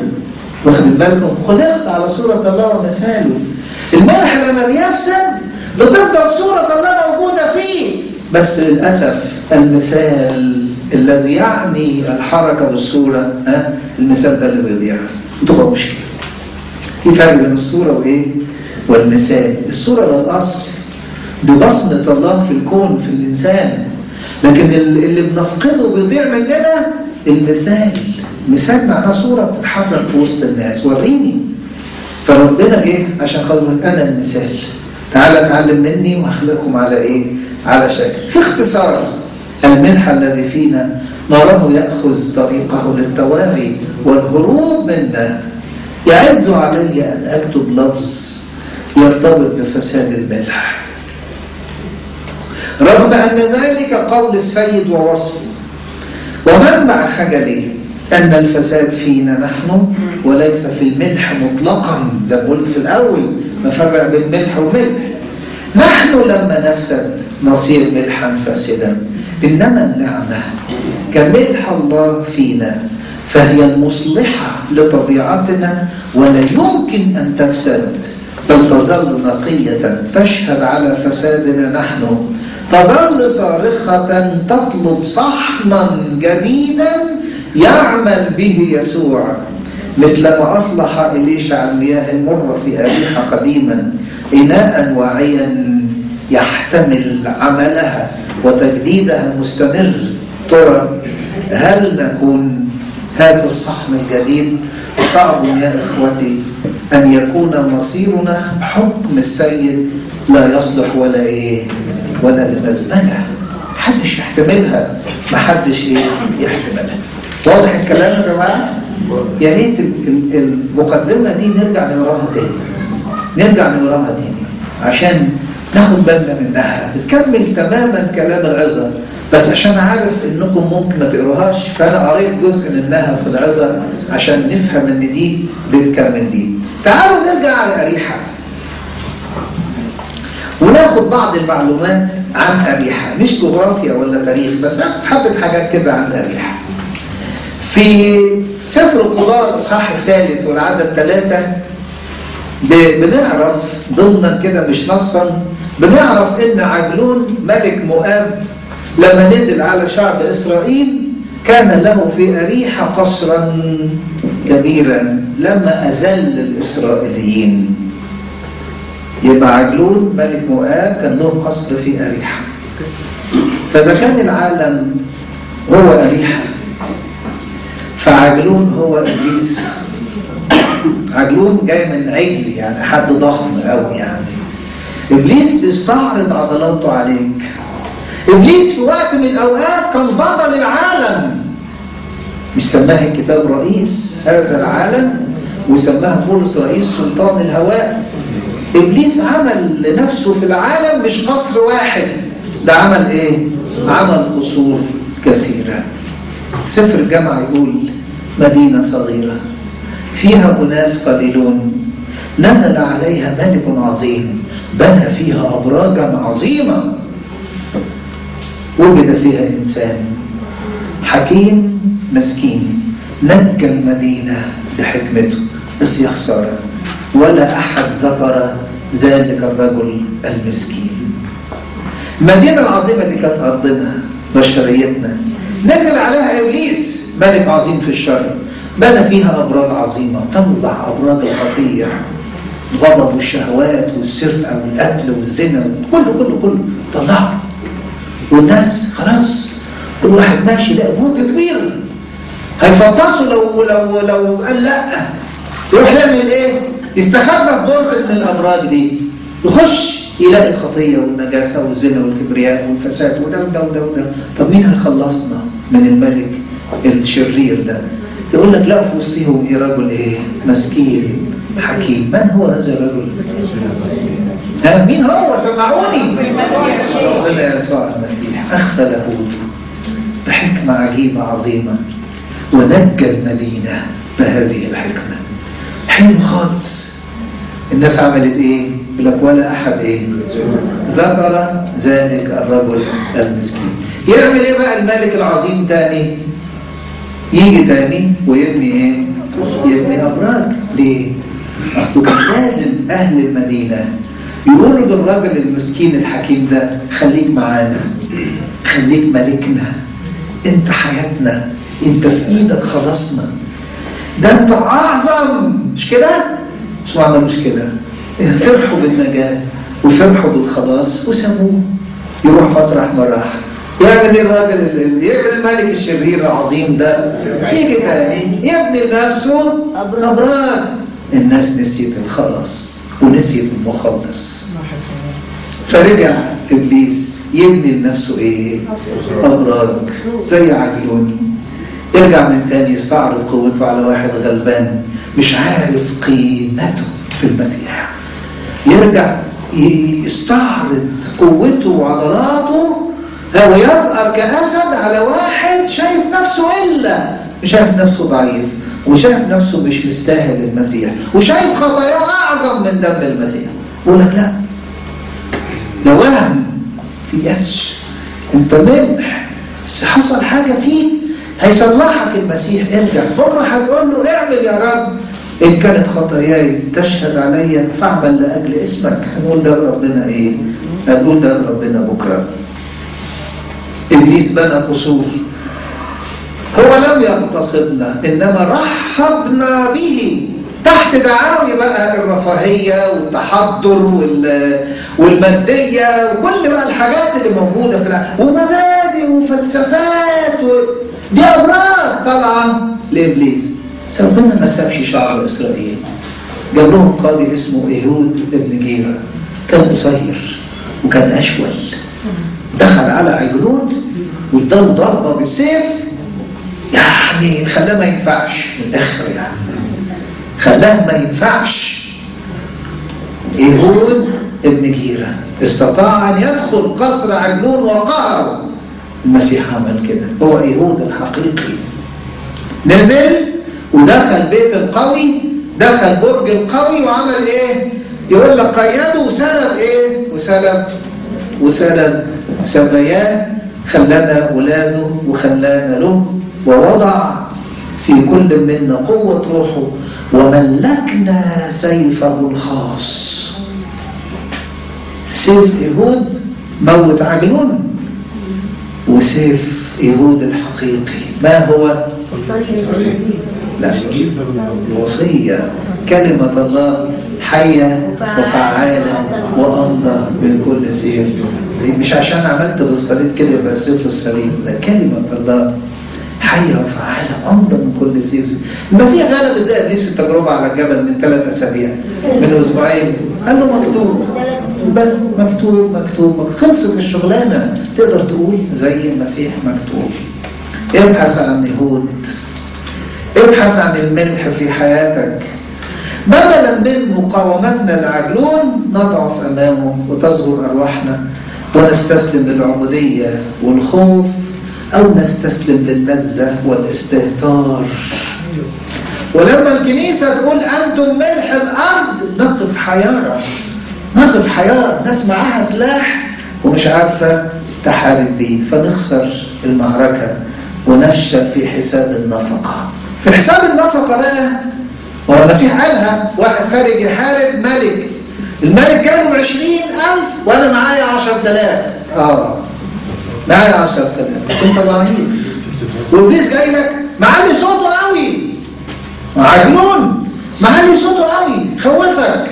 [SPEAKER 1] واخد بالكم؟ خلقت على صورة الله ومثاله الملح لما بيفسد بتفضل صورة الله موجودة فيه. بس للأسف المثال الذي يعني الحركة بالصورة ها؟ المثال ده اللي بيضيع. بتبقى مشكلة. في فرق بين الصورة وإيه؟ والمثال. الصورة ده الأصل دي بصمة الله في الكون في الإنسان. لكن اللي بنفقده بيضيع مننا المثال. مثال معناه صورة بتتحرك في وسط الناس. وريني. فربنا جه عشان خاطر أنا المثال. تعالى اتعلم مني واخلقكم على إيه؟ على شكل. في اختصار المنح الذي فينا نراه يأخذ طريقه للتواري والهروب منا يعز علي أن أكتب لفظ يرتبط بفساد الملح رغم أن ذلك قول السيد ووصفه. ومنبع خجلي أن الفساد فينا نحن وليس في الملح مطلقا. زي ما قلت في الأول نفرق بين ملح وملح. نحن لما نفسد نصير ملحا فاسدا. إنما النعمة كملح الله فينا فهي المصلحة لطبيعتنا ولا يمكن أن تفسد. بل تظل نقية تشهد على فسادنا نحن تظل صارخة تطلب صحنا جديدا يعمل به يسوع. مثلما أصلح إليشع المياه المرة في أريحة قديما إناء واعيا يحتمل عملها وتجديدها المستمر ترى هل نكون هذا الصحن الجديد؟ صعب يا إخوتي أن يكون مصيرنا حكم السيد لا يصلح ولا إيه. ولا للمزبلة محدش يحتملها. محدش إيه؟ يحتملها. واضح الكلام يا جماعة؟ يا ريت المقدمة دي نرجع نقراها تاني. نرجع نقراها تاني. عشان ناخد بالنا منها. بتكمل تماما كلام العظة. بس عشان عارف إنكم ممكن ما تقروهاش فأنا قريت جزء منها في العظة عشان نفهم إن دي بتكمل دي. تعالوا نرجع على أريحة. وناخد بعض المعلومات عن أريحة. مش جغرافيا ولا تاريخ بس حبة حاجات كده عن أريحة. في سفر القضاء الإصحاح الثالث والعدد ثلاثة بنعرف ضمنا كده مش نصا بنعرف إن عجلون ملك مؤاب لما نزل على شعب إسرائيل كان له في أريحة قصرا كبيرا لما أذل الإسرائيليين. يبقى عجلون ملك مؤاب كان له قصر في أريحة. فإذا كان العالم هو أريحة فعجلون هو إبليس. عجلون جاي من عجل يعني حد ضخم قوي يعني. إبليس بيستعرض عضلاته عليك. إبليس في وقت من الأوقات كان بطل العالم. مش سماه الكتاب رئيس هذا العالم وسماها بولس رئيس سلطان الهواء. إبليس عمل لنفسه في العالم مش قصر واحد. ده عمل إيه؟ عمل قصور كثيرة. سفر الجامعة يقول مدينة صغيرة فيها أناس قليلون نزل عليها ملك عظيم بنى فيها أبراجا عظيمة. وجد فيها إنسان حكيم مسكين نجى المدينة بحكمته بس يا خسارة ولا أحد ذكر ذلك الرجل المسكين. المدينة العظيمة دي كانت أرضنا بشريتنا نزل عليها إبليس ملك عظيم في الشر. بنى فيها أبراج عظيمة طلع أبراج الخطية الغضب والشهوات والسرقة والقتل والزنا كله كله كله طلعه والناس خلاص كل واحد ماشي لا برج كبير. هيفطسوا لو لو لو قال لأ. يروح يعمل إيه؟ يستخبى في من الابراج دي يخش يلاقي الخطية والنجاسة والزنا والكبرياء والفساد وده وده وده وده طب مين هيخلصنا من الملك الشرير ده؟ يقول لك لا في وسطهم إيه رجل إيه؟ مسكين حكيم من هو هذا الرجل؟ ها مين هو؟ سمعوني ربنا يسوع المسيح اخفى لاهوته بحكمة عجيبة عظيمة ونجى المدينة بهذه الحكمة حلو خالص الناس عملت إيه؟ يقول لك ولا أحد إيه؟ ذكر ذلك الرجل المسكين يعمل إيه بقى الملك العظيم تاني؟ يجي تاني ويبني إيه؟ يبني أبراج ليه؟ أصله كان لازم أهل المدينة يقولوا للراجل المسكين الحكيم ده خليك معانا خليك ملكنا انت حياتنا انت في إيدك خلصنا ده انت اعظم. مش كده؟ مش ما عملوش كده فرحوا بالنجاه وفرحوا بالخلاص وسابوه يروح مطرح ما راح. يعمل إيه الراجل اللي يعمل الملك الشرير العظيم ده؟ يجي تاني يبني لنفسه أبراج. الناس نسيت الخلاص ونسيت المخلص. فرجع إبليس يبني لنفسه إيه؟ أبراج. زي عجلون. يرجع من تاني يستعرض قوته على واحد غلبان مش عارف قيمته في المسيح. يرجع يستعرض قوته وعضلاته ويظهر كأسد على واحد شايف نفسه إلا شايف نفسه ضعيف وشايف نفسه مش مستاهل المسيح وشايف خطاياه أعظم من دم المسيح. يقول لك لا. ده وهم يس انت ملح. بس حصل حاجة فيك هيصلحك المسيح ارجع. بكرة هتقول له اعمل يا رب. إن كانت خطاياي تشهد علي فاعمل لأجل اسمك. هنقول ده ربنا إيه؟ هنقول ده ربنا بكرة. إبليس بنى قصور. هو لم يغتصبنا إنما رحبنا به. تحت دعاوي بقى الرفاهية والتحضر والمادية وكل بقى الحاجات اللي موجودة في العالم ومبادئ وفلسفات و... دي أبراج طبعا. لإبليس ربنا ما سابش شعب إسرائيل. جاب لهم قاضي اسمه إيهود ابن جيرة. كان قصير وكان أشول. دخل على عجلون واداله ضربة بالسيف. يعني خلاه ما ينفعش من الآخر يعني. خلاه ما ينفعش. إيهود ابن جيرة استطاع أن يدخل قصر عجلون وقهره. المسيح عمل كده. هو يهود الحقيقي. نزل ودخل بيت القوي دخل برج القوي وعمل إيه؟ يقول لك قيده وسلب إيه؟ وسلب وسلب سبياه خلانا أولاده وخلانا له ووضع في كل منا قوة روحه وملكنا سيفه الخاص. سيف يهود موت عجلون. وسيف يهود الحقيقي. ما هو؟
[SPEAKER 2] الصليب
[SPEAKER 1] لا. الوصية كلمة الله حية وفعالة وأمضى من كل سيف. زي مش عشان عملت بالصليب كده يبقى سيف الصليب لا. كلمة الله حية وفعالة أمضى من كل سيف. المسيح غلب ابليس في التجربة على الجبل من ثلاث أسابيع من أسبوعين. قال له مكتوب. بس مكتوب مكتوب مكتوب. خلصت الشغلانة. تقدر تقول زي المسيح مكتوب. ابحث عن يهود ابحث عن الملح في حياتك. بدلا من مقاومتنا لعجلون نضعف امامه وتصغر أرواحنا ونستسلم للعبودية والخوف أو نستسلم للذه والاستهتار. ولما الكنيسة تقول أنتم ملح الأرض نقف حيارة. نقف حياره ناس معاها سلاح ومش عارفة تحارب بيه. فنخسر المعركة ونفشل في حساب النفقة. في حساب النفقة بقى هو المسيح قالها واحد خارج يحارب ملك. الملك جاله ألف وأنا معايا عشر تلاف. آه معايا عشر تلاف. أنت ضعيف. وإبليس جاي لك معلي صوته قوي. عجنون معلي صوته قوي. خوفك.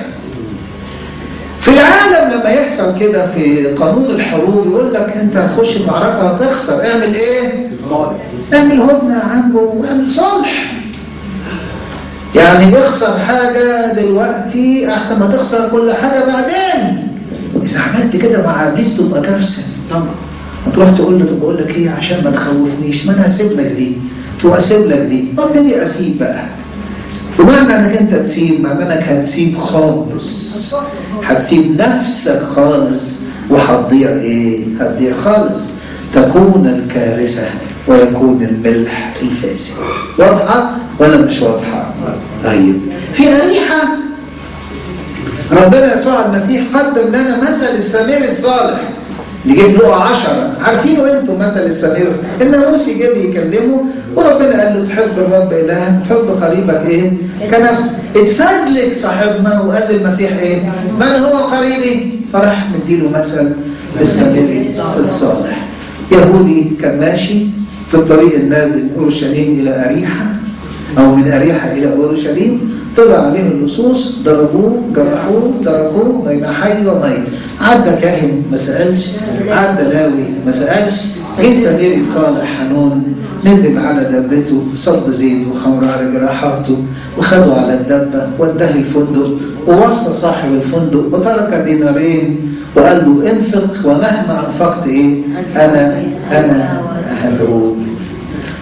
[SPEAKER 1] في العالم لما يحصل كده في قانون الحروب يقول لك انت هتخش المعركه هتخسر اعمل إيه؟ اعمل هدنة يا عم واعمل صلح يعني اخسر حاجة دلوقتي أحسن ما تخسر كل حاجة بعدين. إذا عملت كده مع أبليس تبقى كارثة. طبعا. هتروح تقول له طب أقول لك إيه؟ عشان ما تخوفنيش. ما أنا هسيب لك دي. تبقى اسيب لك دي. ابتدي أسيب بقى. ومعنى انك انت تسيب معنى انك هتسيب خالص. هتسيب نفسك خالص. وهتضيع إيه؟ هتضيع خالص. تكون الكارثة ويكون الملح الفاسد. واضحة ولا مش واضحة؟ طيب. في أريحة. ربنا يسوع المسيح قدم لنا مثل السمير الصالح. اللي جه في لقا 10 عارفينه أنتم مثل السمير؟ الناموس جه يكلمه وربنا قال له تحب الرب الهك تحب قريبك إيه؟ كنفسك اتفزلك صاحبنا وقال للمسيح إيه؟ من هو قريبي؟ فراح مديله مثل السمير الصالح. يهودي كان ماشي في الطريق النازل من أورشليم إلى أريحة أو من أريحة إلى أورشليم طلع عليه اللصوص ضربوه جرحوه ضربوه. بين حي وميت. عدى كاهن ما سألش عدى لاوي ما سألش. جه سميري صالح حنون نزل على دبته صب زيت وخمر على جراحاته وخده على الدبة وداه الفندق ووصى صاحب الفندق وترك دينارين وقال له انفق ومهما أنفقت إيه؟ أنا أنا هدعوك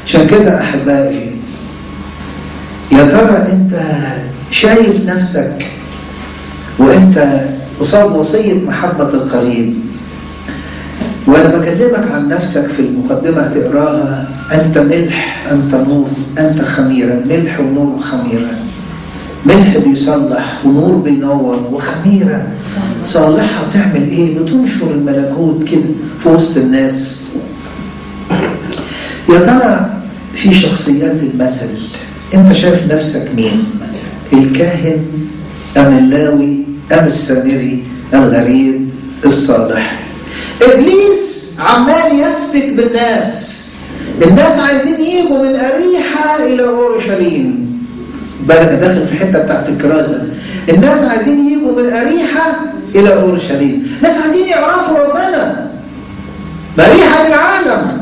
[SPEAKER 1] عشان كده أحبائي يا ترى أنت شايف نفسك وأنت قصاد وصية محبة القريب. وأنا بكلمك عن نفسك في المقدمة هتقراها أنت ملح أنت نور أنت خميرة ملح ونور وخميرة ملح بيصلح ونور بينور وخميرة صالحة بتعمل إيه؟ بتنشر الملكوت كده في وسط الناس. يا ترى في شخصيات المثل أنت شايف نفسك مين؟ الكاهن أم اللاوي؟ أم السامري الغريب الصالح. إبليس عمال يفتك بالناس. الناس عايزين يجوا من أريحة إلى أورشليم. بالك داخل في الحته بتاعت الكرازة. الناس عايزين يجوا من أريحة إلى أورشليم. الناس عايزين يعرفوا ربنا مريحه العالم.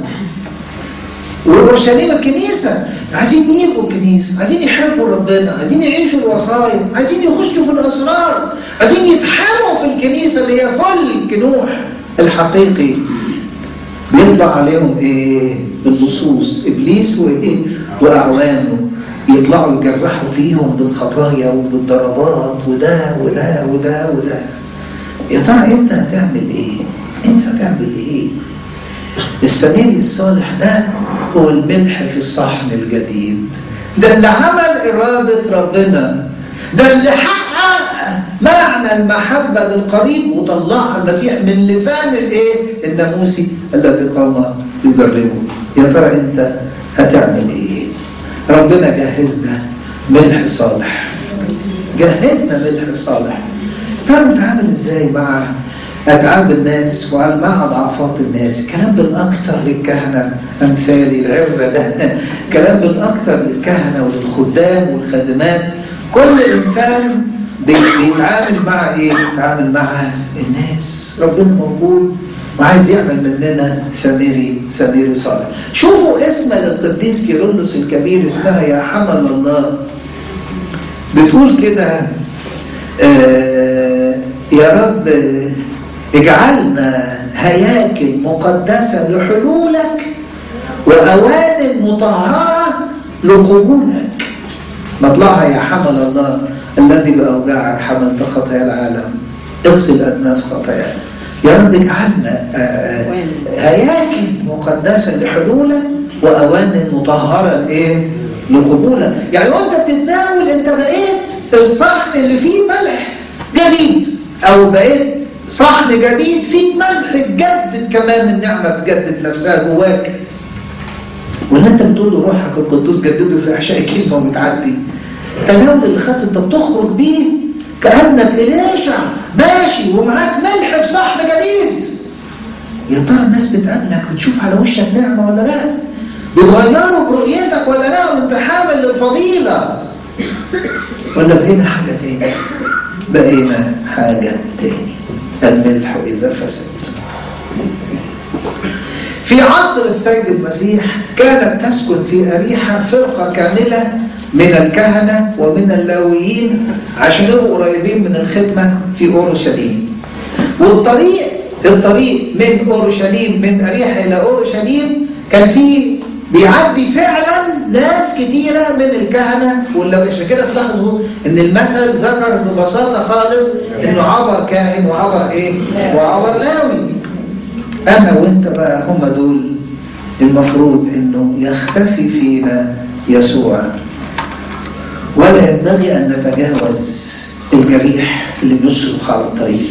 [SPEAKER 1] وأورشليم الكنيسه عايزين يجوا الكنيسة عايزين يحبوا ربنا عايزين يعيشوا الوصايا عايزين يخشوا في الأسرار عايزين يتحموا في الكنيسة اللي هي فل الكنوح الحقيقي بيطلع عليهم إيه؟ اللصوص إبليس وإيه؟ وأعوانه. يطلعوا يجرحوا فيهم بالخطايا وبالضربات وده وده وده وده. يا ترى أنت هتعمل إيه؟ أنت هتعمل إيه؟ السمير الصالح ده هو الملح في الصحن الجديد. ده اللي عمل إرادة ربنا. ده اللي حقق معنى المحبة للقريب وطلعها المسيح من لسان الإيه؟ الناموسي الذي قام يجربه يا ترى أنت هتعمل إيه؟ ربنا جهزنا ملح صالح. جهزنا ملح صالح. ترى انت عامل إزاي مع اتعاب الناس ومع ضعفات الناس. كلام بالاكثر للكهنة أمثالي العرة ده. *laughs* كلام بالاكثر للكهنة وللخدام والخادمات كل إنسان بيتعامل مع إيه؟ بيتعامل مع الناس. ربنا موجود وعايز يعمل مننا سميري سميري صالح. شوفوا اسم للقديس كيرلس الكبير اسمها يا حمل الله. بتقول كده آه يا رب اجعلنا هياكل مقدسة لحلولك وأوان مطهرة لقبولك. مطلعها يا حمل الله الذي بأوجاعك حملت خطايا العالم. اغسل أدناس خطايانا يا رب اجعلنا هياكل مقدسة لحلولك وأوان مطهرة لإيه؟ لقبولك. يعني وأنت بتتناول أنت بقيت الصحن اللي فيه ملح جديد أو بقيت صحن جديد فيه ملح تجدد كمان النعمة تجدد نفسها جواك. ولا انت بتقول له روحك القدوس جدده في احشاء كلمة وبتعدي تناول اللي خدته انت بتخرج بيه كأنك اليشع ماشي ومعاك ملح في صحن جديد يا ترى الناس بتقابلك بتشوف على وشك نعمة ولا لا؟ بيتغيروا برؤيتك ولا لا؟ وانت حامل للفضيلة. ولا بقينا حاجة تاني؟ بقينا حاجة تاني. الملح إذا فسد في عصر السيد المسيح كانت تسكن في أريحة فرقة كاملة من الكهنة ومن اللاويين عشان يبقوا قريبين من الخدمة في أورشليم. والطريق الطريق من أورشليم من أريحة إلى أورشليم كان فيه بيعدي فعلا ناس كتيرة من الكهنة واللاويين عشان كده تلاحظوا إن المثل ذكر ببساطة خالص إنه عبر كاهن وعبر إيه؟ وعبر لاوي. أنا وأنت بقى هم دول المفروض إنه يختفي فينا يسوع. ولا ينبغي أن نتجاوز الجريح اللي بيصرخ على الطريق.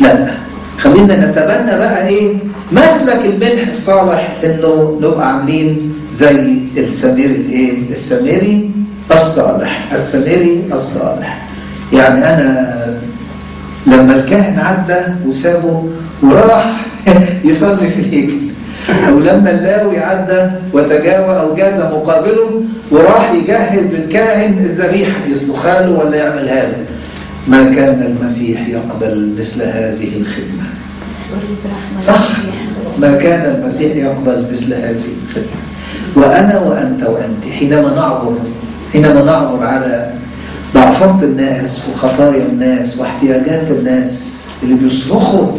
[SPEAKER 1] لا. خلينا نتبنى بقى إيه؟ مسلك الملح الصالح إنه نبقى عاملين زي السميري الإيه؟ السميري الصالح. السميري الصالح. يعني أنا لما الكاهن عدى وسابه وراح *laughs* يصلي في الهيكل أو لما اللاوي عدى وتجاوى أو جاز مقابله وراح يجهز للكاهن الذبيحة يسلخها له ولا يعملها له. ما كان المسيح يقبل مثل هذه الخدمة؟ صح. ما كان المسيح يقبل مثل هذه الخدمة. وأنا وأنت وأنت حينما نعبر حينما نعبر على ضعفات الناس وخطايا الناس واحتياجات الناس اللي بيصرخوا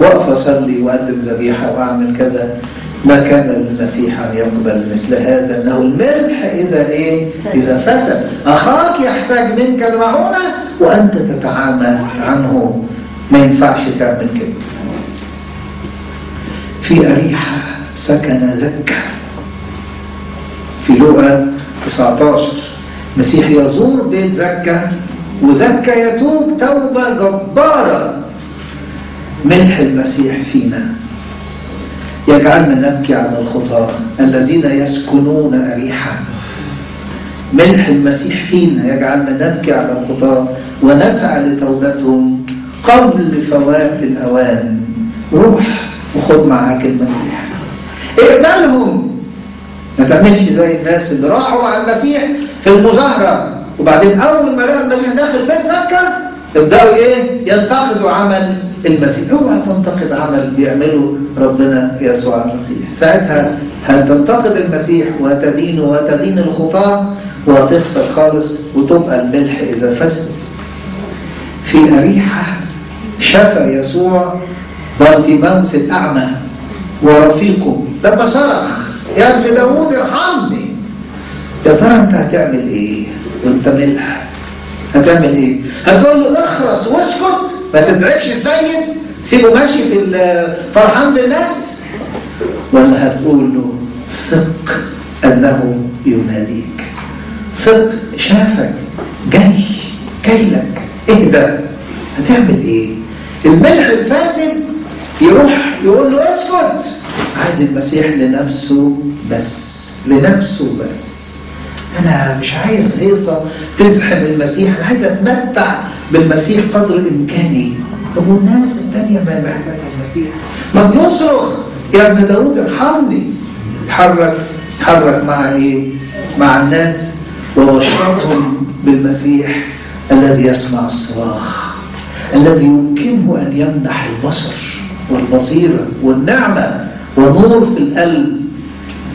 [SPEAKER 1] واقف أصلي وأقدم ذبيحة وأعمل كذا. ما كان للمسيح أن يقبل مثل هذا؟ إنه الملح إذا إيه؟ إذا فسد. أخاك يحتاج منك المعونة وأنت تتعامى عنه. ما ينفعش تعمل كده. في أريحة سكن زكا. في لغه 19 مسيح يزور بيت زكا وزكا يتوب توبة جبارة. ملح المسيح فينا. يجعلنا نبكي على الخطاة الذين يسكنون أريحا. ملح المسيح فينا يجعلنا نبكي على الخطاة ونسعى لتوبتهم قبل فوات الأوان. روح وخد معاك المسيح. اقبلهم ما تعملش زي الناس اللي راحوا مع المسيح في المظاهرة وبعدين أول ما لقى المسيح داخل بيت زكا يبدأوا إيه؟ ينتقدوا عمل المسيح. اوعى تنتقد عمل بيعمله ربنا يسوع المسيح؟ ساعتها هتنتقد المسيح وتدينه وتدين الخطاة؟ وهتخسر خالص وتبقى الملح إذا فسد. في أريحة شفى يسوع بارتيماوس الأعمى ورفيقه. لما صرخ يا ابن داوود ارحمني. يا ترى أنت هتعمل إيه؟ وأنت ملح. هتعمل إيه؟ هتقول له اخرس واسكت. ما تزعجش السيد سيبه ماشي في فرحان بالناس. ولا هتقول له ثق أنه يناديك. ثق شافك جاي جاي لك. اهدى. هتعمل إيه؟ الملح الفاسد يروح يقول له اسكت. عايز المسيح لنفسه بس لنفسه بس. أنا مش عايز هيصة تزحم المسيح أنا عايز أتمتع بالمسيح قدر امكاني طب والناس التانية ما محتاجة المسيح؟ ما بيصرخ يا ابن داود ارحمني. اتحرك اتحرك مع إيه؟ مع الناس. وبشرهم بالمسيح الذي يسمع الصراخ. الذي يمكنه أن يمنح البصر والبصيرة والنعمة ونور في القلب.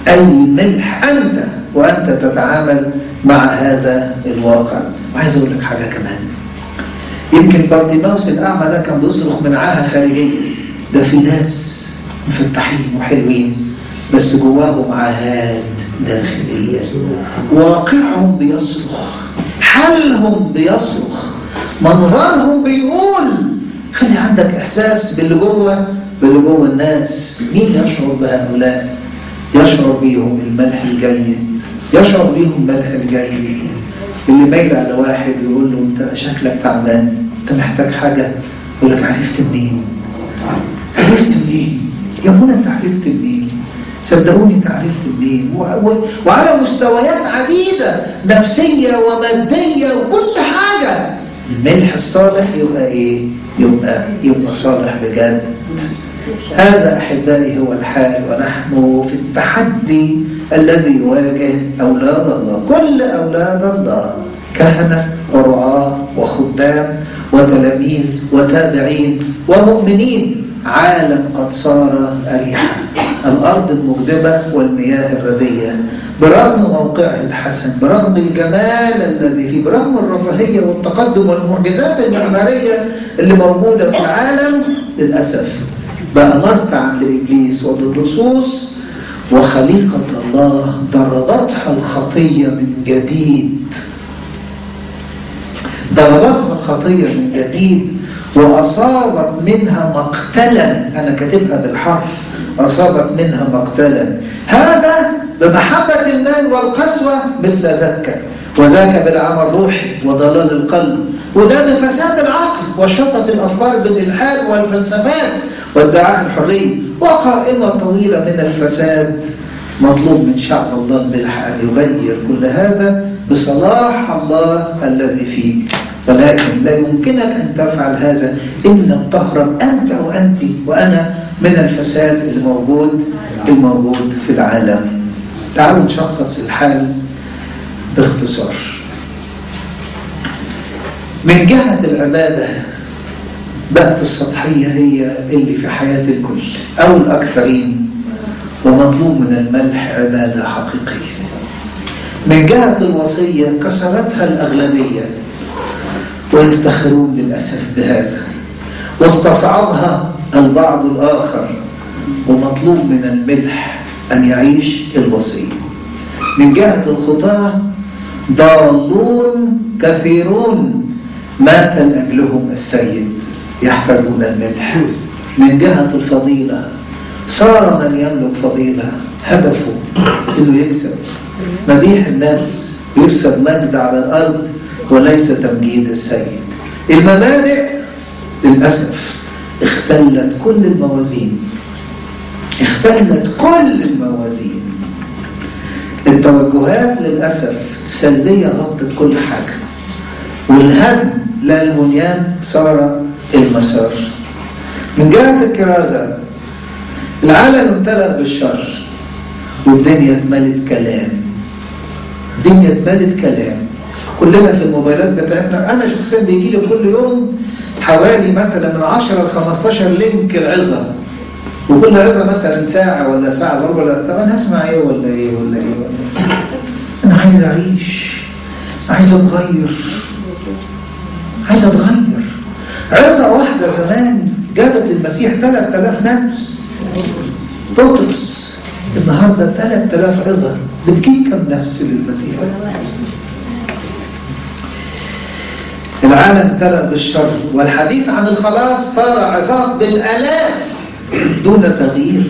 [SPEAKER 1] أي ملح أنت وأنت تتعامل مع هذا الواقع. وعايز أقول لك حاجة كمان. يمكن بارتيماوس الأعمى ده كان بيصرخ من عاهة خارجية. ده في ناس مفتحين وحلوين بس جواهم عاهات داخلية. واقعهم بيصرخ حالهم بيصرخ منظرهم بيقول. خلي عندك إحساس باللي جوه باللي جوه الناس. مين يشعر بهؤلاء؟ يشعر بيهم الملح الجيد. يشعر بيهم الملح الجيد. اللي مايل على واحد يقول له أنت شكلك تعبان. انت محتاج حاجة يقول لك عرفت منين؟ عرفت منين؟ يا منى انت عرفت منين؟ صدقوني انت عرفت منين. وعلى مستويات عديدة نفسية ومادية وكل حاجة. الملح الصالح يبقى إيه؟ يبقى يبقى صالح بجد. هذا أحبائي هو الحال ونحن في التحدي الذي يواجه أولاد الله. كل أولاد الله كهنة ورعاه وخدام وتلاميذ وتابعين ومؤمنين عالم قد صار أريحا. الأرض المجدبة والمياه الردية برغم موقعه الحسن برغم الجمال الذي فيه برغم الرفاهية والتقدم والمعجزات المعمارية اللي موجودة في العالم للأسف بقى مرتعا لإبليس وللصوص وخليقة الله ضربتها الخطية من جديد. ضربتها الخطية من جديد وأصابت منها مقتلا. أنا كاتبها بالحرف. أصابت منها مقتلا. هذا بمحبة المال والقسوة مثل زكا. وذاك بالعمى الروحي وضلال القلب. وده بفساد العقل وشطط الأفكار بالإلحاد والفلسفات وادعاء الحرية. وقائمة طويلة من الفساد مطلوب من شعب الله الملح أن يغير كل هذا. بصلاح الله الذي فيك. ولكن لا يمكنك أن تفعل هذا إن لم تهرب أنت وأنت وأنا من الفساد الموجود الموجود في العالم. تعالوا نشخص الحال باختصار. من جهة العبادة بقت السطحية هي اللي في حياة الكل أو الأكثرين ومطلوب من الملح عبادة حقيقية. من جهة الوصية كسرتها الأغلبية. ويفتخرون للأسف بهذا. واستصعبها البعض الآخر. ومطلوب من الملح أن يعيش الوصية. من جهة الخطاة ضالون كثيرون. مات لأجلهم السيد. يحتاجون الملح. من جهة الفضيلة. صار من يملك فضيلة. هدفه إنه يكسب. مديح الناس يكسب مجد على الأرض وليس تمجيد السيد. المبادئ للأسف اختلت كل الموازين. اختلت كل الموازين. التوجهات للأسف سلبية غطت كل حاجة. والهدم لا البنيان صار المسار. من جهة الكرازة العالم امتلأ بالشر والدنيا اتملت كلام. الدنيا اتملت كلام. كلنا في الموبايلات بتاعتنا أنا شخصيا بيجي لي كل يوم حوالي مثلا من 10 ل 15 لينك العظة. وكل عظة مثلا ساعة ولا ساعة وربع ولا طب أنا هسمع إيه ولا إيه ولا إيه ولا إيه؟ أنا عايز أعيش. عايز أتغير. عايز أتغير. عظة واحدة زمان جابت للمسيح 3000 نفس. بطرس النهارده 3000 عظة. بتجيب كم نفس للمسيح؟ العالم امتلأ بالشر والحديث عن الخلاص صار عظات بالآلاف دون تغيير.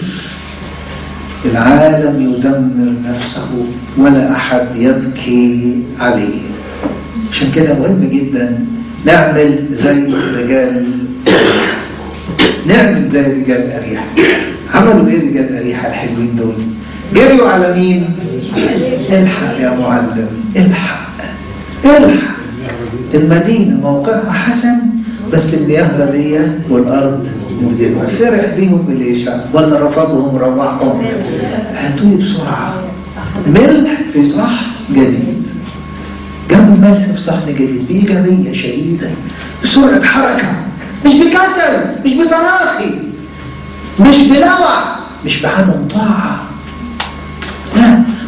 [SPEAKER 1] العالم يدمر نفسه ولا أحد يبكي عليه. عشان كده مهم جدا نعمل زي رجال نعمل زي رجال أريحة. عملوا إيه رجال أريحة الحلوين دول؟ جريوا على مين؟ الحق يا معلم الحق الحق. المدينة موقعها حسن بس المياه ردية والأرض مرجبة فرح بيهم إليشع رفضهم روحهم هاتوا لي بسرعة. ملح في صحن جديد. جابوا ملح في صحن جديد بإيجابية شديدة بسرعة حركة مش بكسل مش بتراخي. مش بلوع مش بعدم طاعة.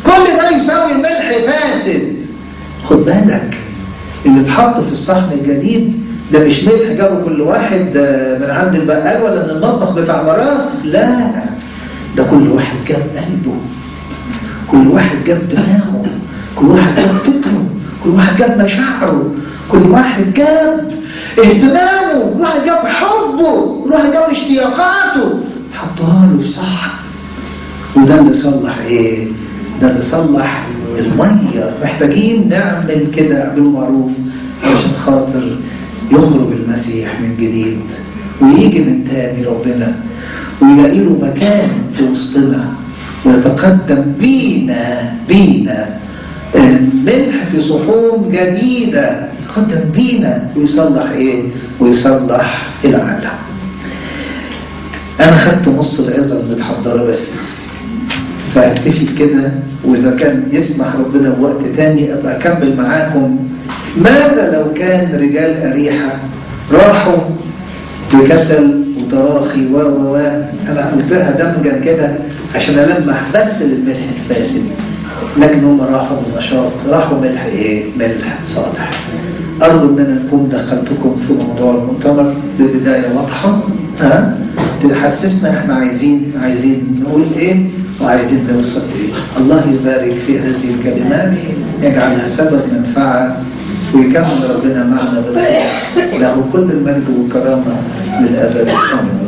[SPEAKER 1] كل ده يساوي الملح فاسد. خد بالك اللي اتحط في الصحن الجديد ده مش ملح جابه كل واحد من عند البقال ولا من المطبخ بتاع مرات؟ لا ده كل واحد جاب قلبه. كل واحد جاب دماغه. كل واحد جاب فكره. كل واحد جاب مشاعره. كل واحد جاب اهتمامه واحد جاب حبه واحد جاب اشتياقاته. حطها له في صحن وده اللي صلح إيه؟ ده اللي صلح المية. محتاجين نعمل كده اعملوا معروف عشان خاطر يخرج المسيح من جديد ويجي من تاني ربنا ويلاقي له مكان في وسطنا ويتقدم بينا بينا ملح في صحون جديدة. يتقدم بينا ويصلح إيه؟ ويصلح العالم. أنا خدت نص العظة المتحضرة بس. فاكتفي بكده وإذا كان يسمح ربنا بوقت تاني أبقى أكمل معاكم. ماذا لو كان رجال أريحة راحوا بكسل وتراخي و و أنا قلتها دمجا كده عشان ألمح بس للملح الفاسد؟ لكن هم راحوا بنشاط راحوا إيه؟ ملح صالح. أرجو إن أنا أكون دخلتكم في موضوع المؤتمر ببداية واضحة ها؟ تحسسنا إحنا عايزين عايزين نقول إيه؟ وعايزين نوصل إيه؟ الله يبارك في هذه الكلمات يجعلها سبب منفعة ويكمل ربنا معنا بالخير. له كل المجد والكرامة للأبد آمين.